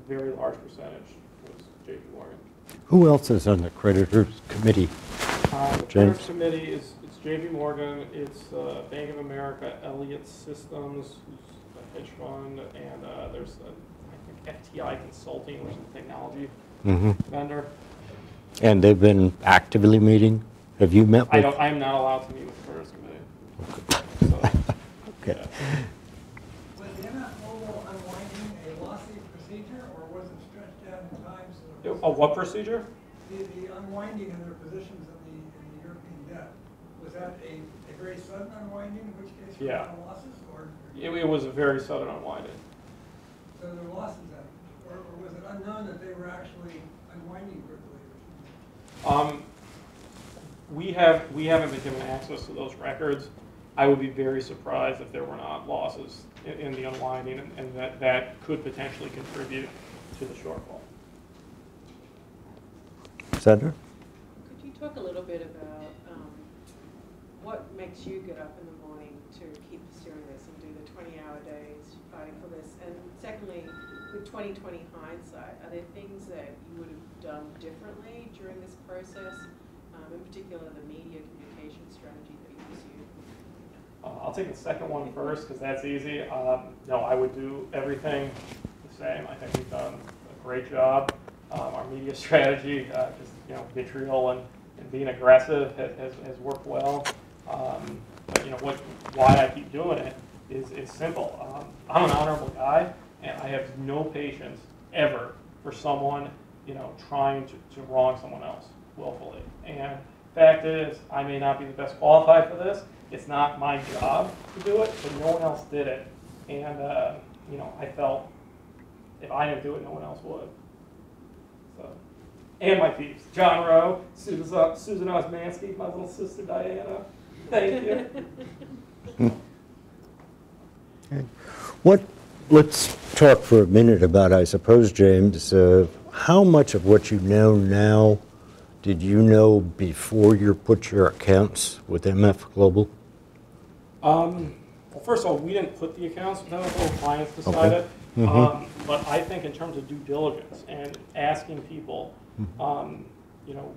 very large percentage was JP Morgan. Who else is on the creditors committee? Uh, The James? committee is, it's JP Morgan, it's uh, Bank of America, Elliott Systems, who's a hedge fund, and uh, there's, a- I think FTI Consulting, which is a technology hmm vendor. And they've been actively meeting? Have you met with? I don't, I'm not allowed to meet with the creditors committee. So, <laughs> Okay. yeah. Was the MF Global unwinding a lawsuit procedure, or was it stretched out in time A what procedure? The, the unwinding of their positions in the, in the European debt, was that a, a very sudden unwinding, in which case there Yeah. were no losses, or? It it was a very sudden unwinding. So there were losses then, or, or was it unknown that they were actually unwinding quickly? Um, We have, we haven't been given access to those records. I would be very surprised if there were not losses in, in the unwinding, and- and that, that could potentially contribute to the shortfall. Sandra? Could you talk a little bit about what makes you get up in the morning to keep pursuing this and do the 20-hour days fighting for this? And secondly, with 2020 hindsight, are there things that you would have done differently during this process, um, in particular the media communication strategy that you pursued? Uh, I'll take the second one first, because that's easy. Um, No, I would do everything the same. I think we've done a great job. Um, Our media <laughs> strategy, uh, just, you know, vitriol and and being aggressive has- has has worked well. Um, But, you know, what, why I keep doing it is, is simple. Um, I'm an honorable guy, and I have no patience ever for someone, you know, trying to to wrong someone else willfully. And fact is, I may not be the best qualified for this. It's not my job to do it, but no one else did it. And, uh, you know, I felt if I didn't do it, no one else would. So, and my peeps, John Rowe, Susan, Susan Osmansky, my little sister Diana. Thank you. <laughs> What, let's talk for a minute about, I suppose, James, uh, how much of what you know now did you know before you put your accounts with MF Global? Um, well, first of all, we didn't put the accounts with them, the clients decided. Mhm. Um, but I think in terms of due diligence and asking people, Mm-hmm. um, you know,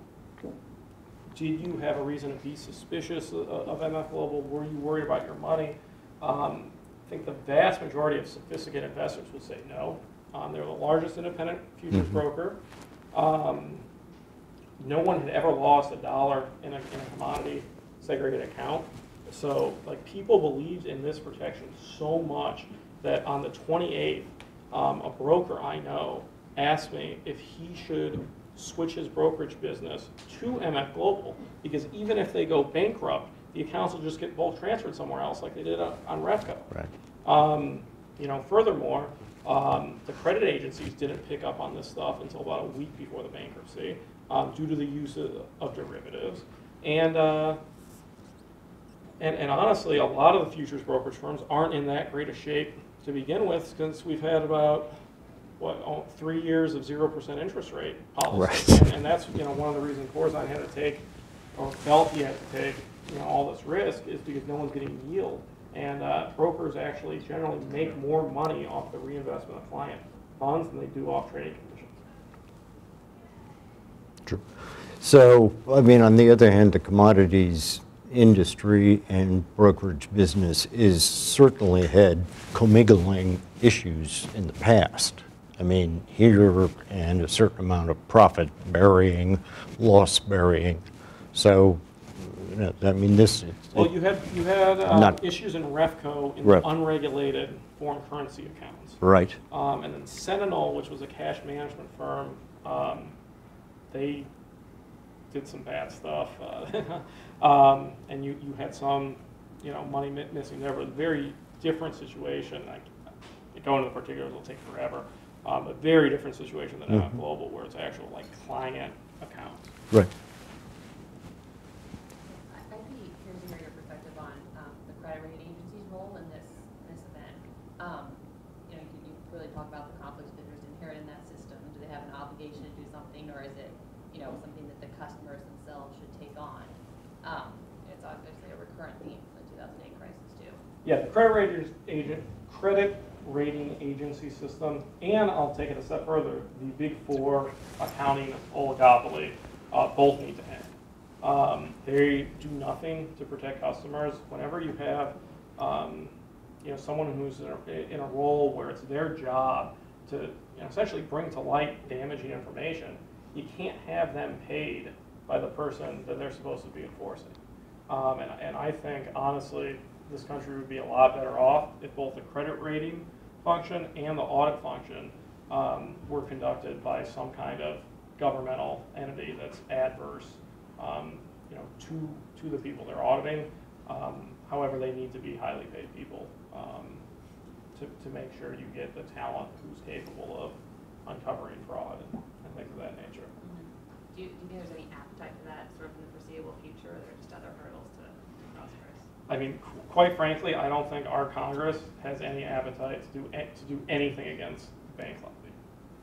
did you have a reason to be suspicious of, MF Global? Were you worried about your money? Um, I think the vast majority of sophisticated investors would say no. Um, they're the largest independent futures Mhm. broker. Um, no one had ever lost a dollar in a, in a commodity segregated account. So, like, people believed in this protection so much that on the 28th, um, a broker I know asked me if he should switch his brokerage business to MF Global, because even if they go bankrupt, the accounts will just get bulk transferred somewhere else, like they did on on Refco. Right. Um, you know, furthermore, um, the credit agencies didn't pick up on this stuff until about a week before the bankruptcy, um, due to the use of, of derivatives. And, uh, and, and honestly, a lot of the futures brokerage firms aren't in that great a shape to begin with, since we've had about, what, oh, three years of zero percent interest rate policy. Right. And, and that's, you know, one of the reasons Corzine had to take, or felt he had to take, you know, all this risk, is because no one's getting yield. And uh, brokers actually generally make more money off the reinvestment of client funds than they do off trading commissions. True. So, I mean, on the other hand, the commodities industry and brokerage business is certainly had commingling issues in the past. I mean, here and a certain amount of profit burying, loss burying. So, you know, I mean, this. Well, you had, you had uh, Not- issues in Refco in the unregulated foreign currency accounts. Right. Um, and then Sentinel, which was a cash management firm, um, they did some bad stuff. Uh, <laughs> um, and you, you had some, you know, money missing there, but a very different situation. I, going into the particulars will take forever. Um, a very different situation than MF Mhm. Global, where it's actual like client accounts. Right. I- I'd be curious to hear your perspective on um, the credit rating agency's role in this, this event. Um, You know, you you really talk about the conflicts of interest inherent in that system. Do they have an obligation to do something, or is it, you know, something that the customers themselves should take on? Um, It's obviously a recurrent theme from the 2008 crisis, too. Yeah, the credit rating agent, credit rating agency system, and I'll take it a step further, the big four accounting oligopoly, uh, both need to end. Um, they do nothing to protect customers. Whenever you have, um, you know, someone who's in a, in a role where it's their job to, you know, essentially bring to light damaging information, you can't have them paid by the person that they're supposed to be enforcing. Um, and, and I think honestly, this country would be a lot better off if both the credit rating function and the audit function um, were conducted by some kind of governmental entity that's adverse, um, you know, to, to the people they're auditing. Um, however, they need to be highly paid people um, to, to make sure you get the talent who's capable of uncovering fraud and, and things of that nature. Do you, do you think there's any appetite for that sort of in the foreseeable future, or are there just other hurdles to cross first? I mean, quite frankly, I don't think our Congress has any appetite to do, to do anything against the bank lobby.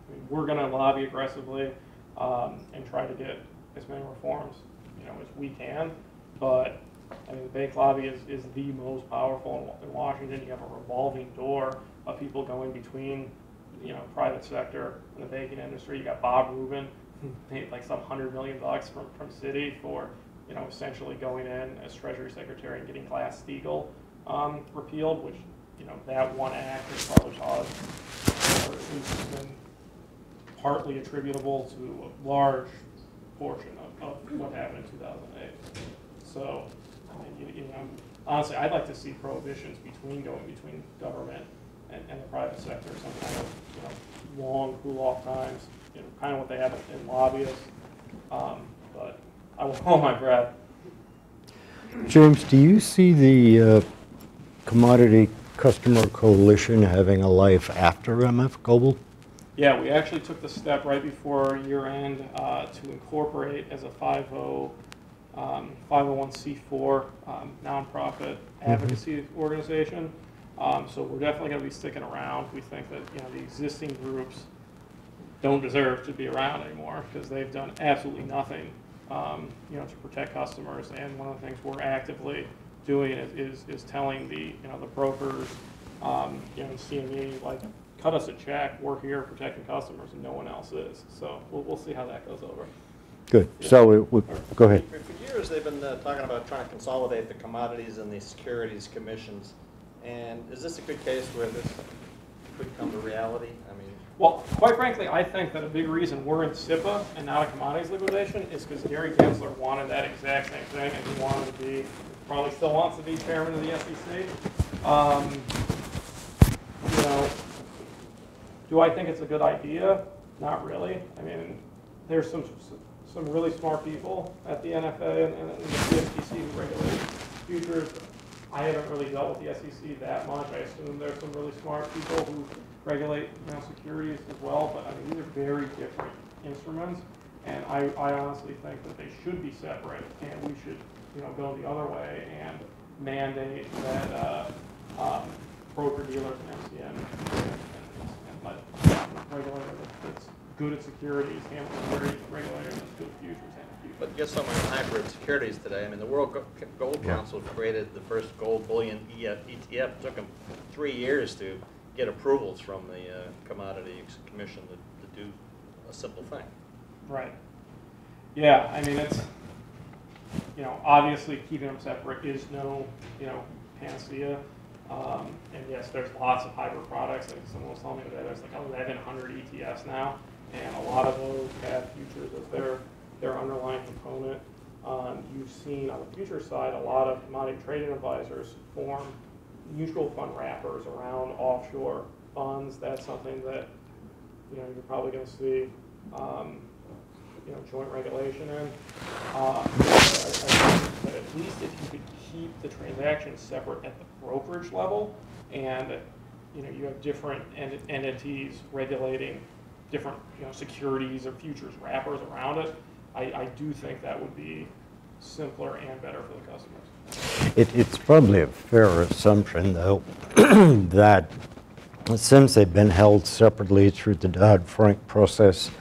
I mean, we're gonna lobby aggressively, um, and try to get as many reforms, you know, as we can. But, I mean, the bank lobby is, is the most powerful in Washington. You have a revolving door of people going between, you know, private sector and the banking industry. You got Bob Rubin, paid like some hundred million bucks from, from Citi for, you know, essentially going in as Treasury Secretary and getting Glass-Steagall, um, repealed, which, you know, that one act is probably caused, or at least been partly attributable to a large portion of, of what happened in two thousand eight. So, you, you know, honestly, I'd like to see prohibitions between going between government and, and the private sector, some kind of, you know, long cool-off times, you know, kind of what they have in lobbyists. Um, but I will hold my breath. James, do you see the uh, Commodity Customer Coalition having a life after MF Global? Yeah, we actually took the step right before year end uh, to incorporate as a 50, um, 501c4 um, nonprofit advocacy organization. Um, so we're definitely going to be sticking around. We think that you know the existing groups don't deserve to be around anymore because they've done absolutely nothing, um, you know, to protect customers. And one of the things we're actively doing is, is, is telling the, you know, the brokers, um, you know, CME, like, cut us a check, we're here protecting customers and no one else is. So we'll, we'll see how that goes over. Good. So, it would- go ahead. For for years, they've been uh, talking about trying to consolidate the commodities and the securities commissions. And is this a good case where this could come to reality? I mean, Well, quite frankly, I think that a big reason we're in SIPA and not a commodities liquidation is because Gary Gensler wanted that exact same thing, and he wanted to be, probably still wants to be chairman of the SEC. Um, You know, do I think it's a good idea? Not really. I mean, there's some, some really smart people at the NFA and, and the CFTC who regulate futures. I haven't really dealt with the SEC that much. I assume there's some really smart people who regulate, you know, securities as well, but I mean, these are very different instruments. And I, I honestly think that they should be separate, and we should, you know, go the other way and mandate that, uh, um, broker dealers and FCM and, and let a regulator that's good at securities handle the very regulator that's good at futures handle futures. But get someone in hybrid securities today. I mean, the World Go- Gold Yeah. Council created the first gold bullion EF ETF. Took them three years to get approvals from the uh, Commodities Commission to to do a simple thing. Right. Yeah, I mean, it's, you know, obviously keeping them separate is no, you know, panacea. Um, and yes, there's lots of hybrid products, like someone was telling me today, there's like eleven hundred ETFs now, and a lot of those have futures as their, their underlying component. Um, you've seen on the future side, a lot of commodity trading advisors form mutual fund wrappers around offshore funds. That's something that, you know, you're probably gonna see, um, you know, joint regulation in. Uh, that at least if you could keep the transactions separate at the brokerage level, and, you know, you have different ent- entities regulating different, you know, securities or futures wrappers around it, I, I do think that would be simpler and better for the customers. It, it's probably a fair assumption, though, <clears throat> that since they've been held separately through the Dodd-Frank process,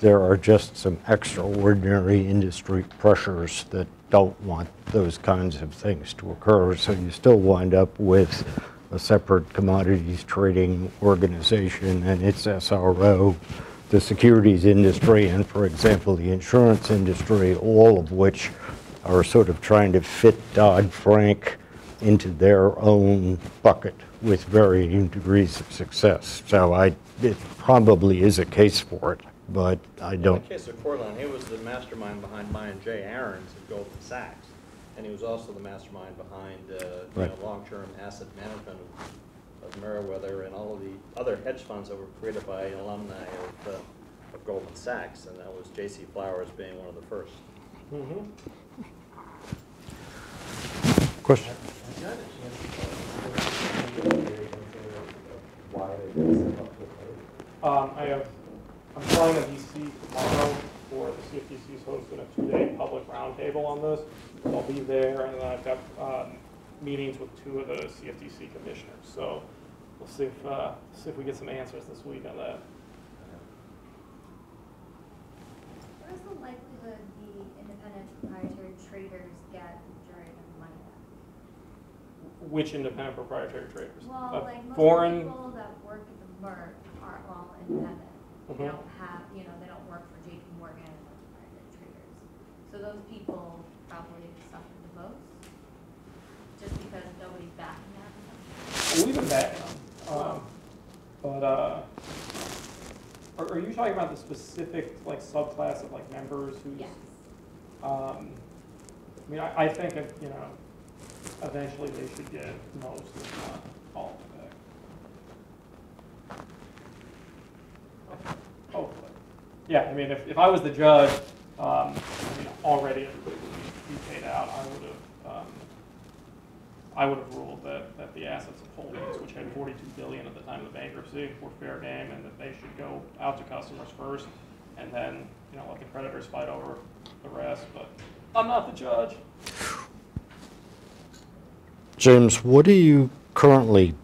there are just some extraordinary industry pressures that don't want those kinds of things to occur. So you still wind up with a separate commodities trading organization and its SRO, the securities industry, and for example, the insurance industry, all of which are sort of trying to fit Dodd-Frank into their own bucket with varying degrees of success. So I, it probably is a case for it, but I don't. the case of Cortland, he was the mastermind behind Maya J. Aron's at Goldman Sachs. And he was also the mastermind behind, uh, you know, Right. long-term asset management of- of Meriwether and all of the other hedge funds that were created by alumni of, uh, of Goldman Sachs. And that was J.C. Flowers being one of the first. Mm-hmm. Question? Um, I have, I'm flying to DC tomorrow for the CFTC's hosting a two-day public roundtable on this. So I'll be there, and then I've got, um, meetings with two of the CFTC commissioners. So we'll see if, uh, see if we get some answers this week on that. could the likelihood the independent proprietary traders get the majority of the money back? Which independent proprietary traders? Well, Uh, like most of Foreign, people that work at the MERC are all independent. They Mhm. don't have, you know, they don't work for JP Morgan or proprietary traders. So those people probably suffer the most, just because nobody's backing them. well, we've been backing them. Um, But, uh, are, are you talking about the specific, like, subclass of, like, members who's? Yes. Um, I mean, I, I think, if, you know, eventually they should get most, if not all back. Hopefully. Yeah, I mean, if, if I was the judge, um, I mean, already everybody would be paid out, I would have, um, I would have ruled that, that the assets of holdings, which had forty-two billion at the time of the bankruptcy, were fair game, and that they should go out to customers first, and then, you know, let the creditors fight over the rest, but I'm not the judge. James, what do you currently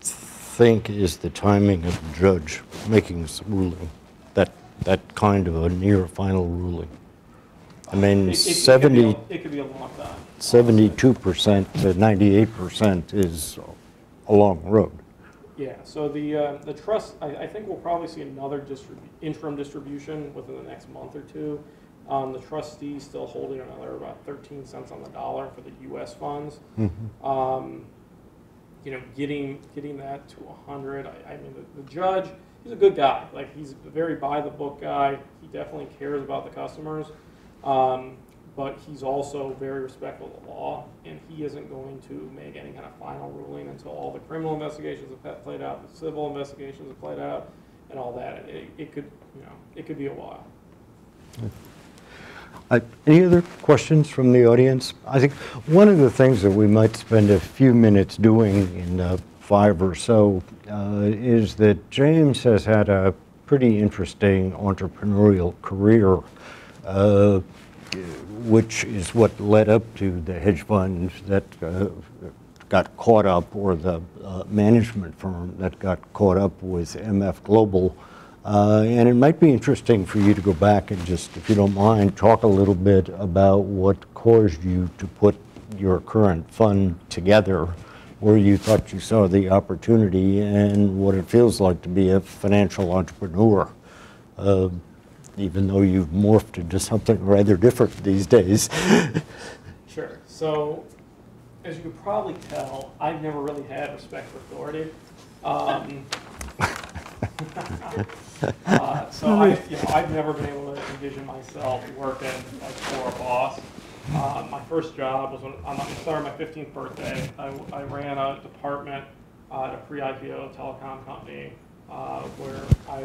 think is the timing of the judge making this ruling? That, that kind of a near final ruling? I mean, It- it- it could be a- It could be a long time. 72% to 98% is a long road. Yeah, so the, uh, the trust, I, I think we'll probably see another distribu, interim distribution within the next month or two. Um, the trustee's still holding another about thirteen cents on the dollar for the US funds. Um, you know, getting, getting that to hundred, I, I mean, the, the judge, he's a good guy, like, he's a very by-the-book guy, he definitely cares about the customers. Um, but he's also very respectful of the law, and he isn't going to make any kind of final ruling until all the criminal investigations have played out, the civil investigations have played out, and all that. It, it could, you know, it could be a while. Uh, Any other questions from the audience? I think one of the things that we might spend a few minutes doing in uh, five or so uh, is that James has had a pretty interesting entrepreneurial career, uh, which is what led up to the hedge funds that uh, got caught up, or the uh, management firm that got caught up with MF Global. Uh, And it might be interesting for you to go back and just, if you don't mind, talk a little bit about what caused you to put your current fund together, where you thought you saw the opportunity, and what it feels like to be a financial entrepreneur, uh, even though you've morphed into something rather different these days. <laughs> Sure. So, as you could probably tell, I've never really had respect for authority. Um, <laughs> uh, so <laughs> I, you know, I've never been able to envision myself working like for a boss. Uh, my first job was when on my, started my 15th birthday. I, I ran a department uh, at a pre-IPO telecom company uh, where I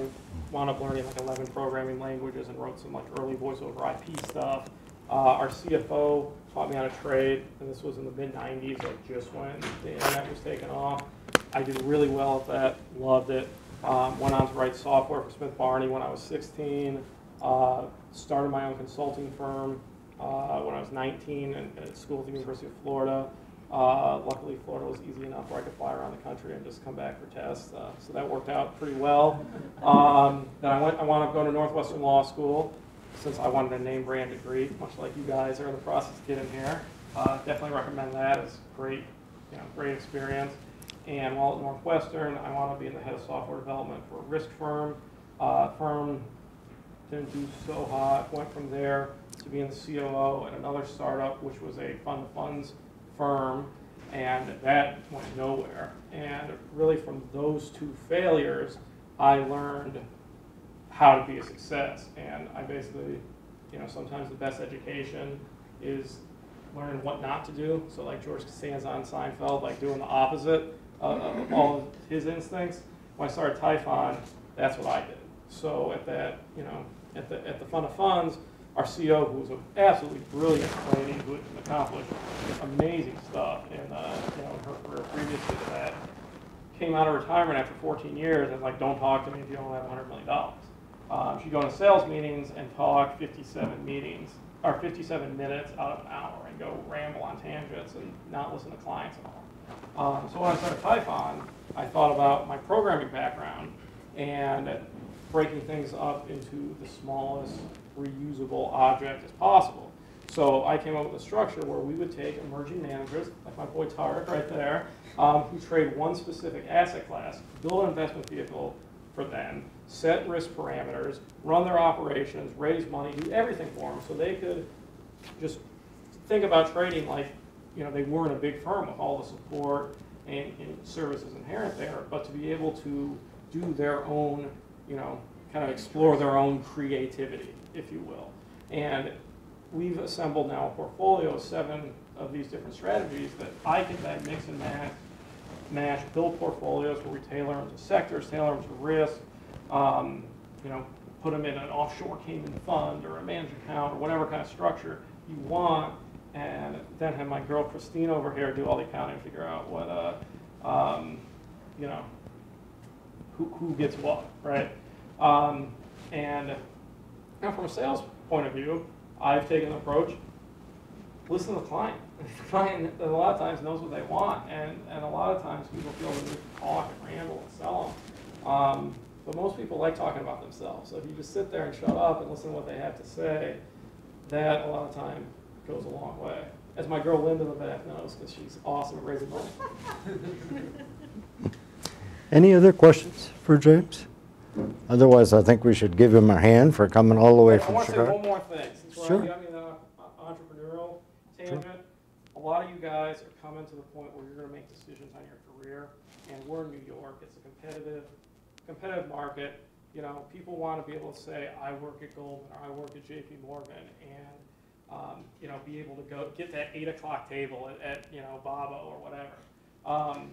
wound up learning like 11 programming languages and wrote some like early voice over IP stuff. Uh, our CFO taught me how to trade, and this was in the mid 90s, like just when the internet was taking off. I did really well at that, loved it. Um, went on to write software for Smith Barney when I was 16. Uh, started my own consulting firm uh, when I was 19 and at school at the University of Florida. Uh, luckily, Florida was easy enough where I could fly around the country and just come back for tests, uh, so that worked out pretty well. Um, then I went, I wound up going to Northwestern Law School since I wanted a name brand degree, much like you guys are in the process of getting here. Uh, definitely recommend that. It's great, you know, great experience. And while at Northwestern, I wound up being the head of software development for a risk firm. Uh, firm didn't do so hot. Went from there to being the COO at another startup, which was a fund of funds firm, and that went nowhere. And really, from those two failures, I learned how to be a success. And I basically, you know, sometimes the best education is learning what not to do. So like George Costanza on Seinfeld, like doing the opposite of, of all his instincts. When I started Typhon, that's what I did. So at that, you know, at the at the Fund of Funds, our CEO, who was an absolutely brilliant lady who accomplished amazing stuff in uh, you know her career previously to that, came out of retirement after 14 years and like, don't talk to me if you don't have 100 million dollars. Um, she'd go to sales meetings and talk 57 meetings or 57 minutes out of an hour and go ramble on tangents and not listen to clients all. Um, so when I started Typhon, I thought about my programming background and breaking things up into the smallest reusable object as possible. So I came up with a structure where we would take emerging managers, like my boy Tarek right there, um, who trade one specific asset class, build an investment vehicle for them, set risk parameters, run their operations, raise money, do everything for them, so they could just think about trading like, you know, they weren't a big firm with all the support and, and services inherent there, but to be able to do their own, you know, kind of explore their own creativity, if you will. And we've assembled now a portfolio of seven of these different strategies that I can then mix and match, match, build portfolios where we tailor them to sectors, tailor them to risk, um, you know, put them in an offshore Cayman fund or a managed account or whatever kind of structure you want, and then have my girl Christine over here do all the accounting, and figure out what, uh, um, you know, who, who gets what, right? Um, and now from a sales point of view, I've taken the approach, listen to the client. <laughs> The client, a lot of times, knows what they want, and, and a lot of times people feel the need to talk and ramble and sell them. Um, but most people like talking about themselves. So if you just sit there and shut up and listen to what they have to say, that a lot of time goes a long way. As my girl Linda in the back knows, because she's awesome at raising money. <laughs> Any other questions for James? Otherwise, I think we should give him a hand for coming all the way I from want to say Chicago. one more thing, since we're Sure. me in the entrepreneurial tangent. A lot of you guys are coming to the point where you're gonna make decisions on your career, and we're in New York, it's a competitive, competitive market. You know, people wanna be able to say, I work at Goldman, or I work at JP Morgan, and, um, you know, be able to go, get that eight o'clock table at, at, you know, Babbo or whatever. Um,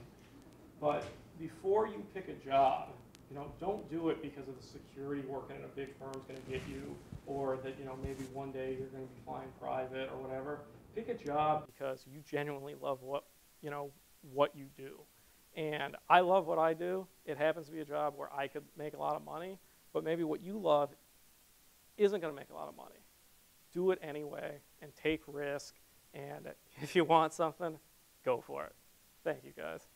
but before you pick a job, you know, don't do it because of the security working in a big firm is gonna get you, or that, you know, maybe one day you're gonna be flying private or whatever. Pick a job because you genuinely love what, you know, what you do. And I love what I do. It happens to be a job where I could make a lot of money, but maybe what you love isn't gonna make a lot of money. Do it anyway and take risk, and if you want something, go for it. Thank you, guys.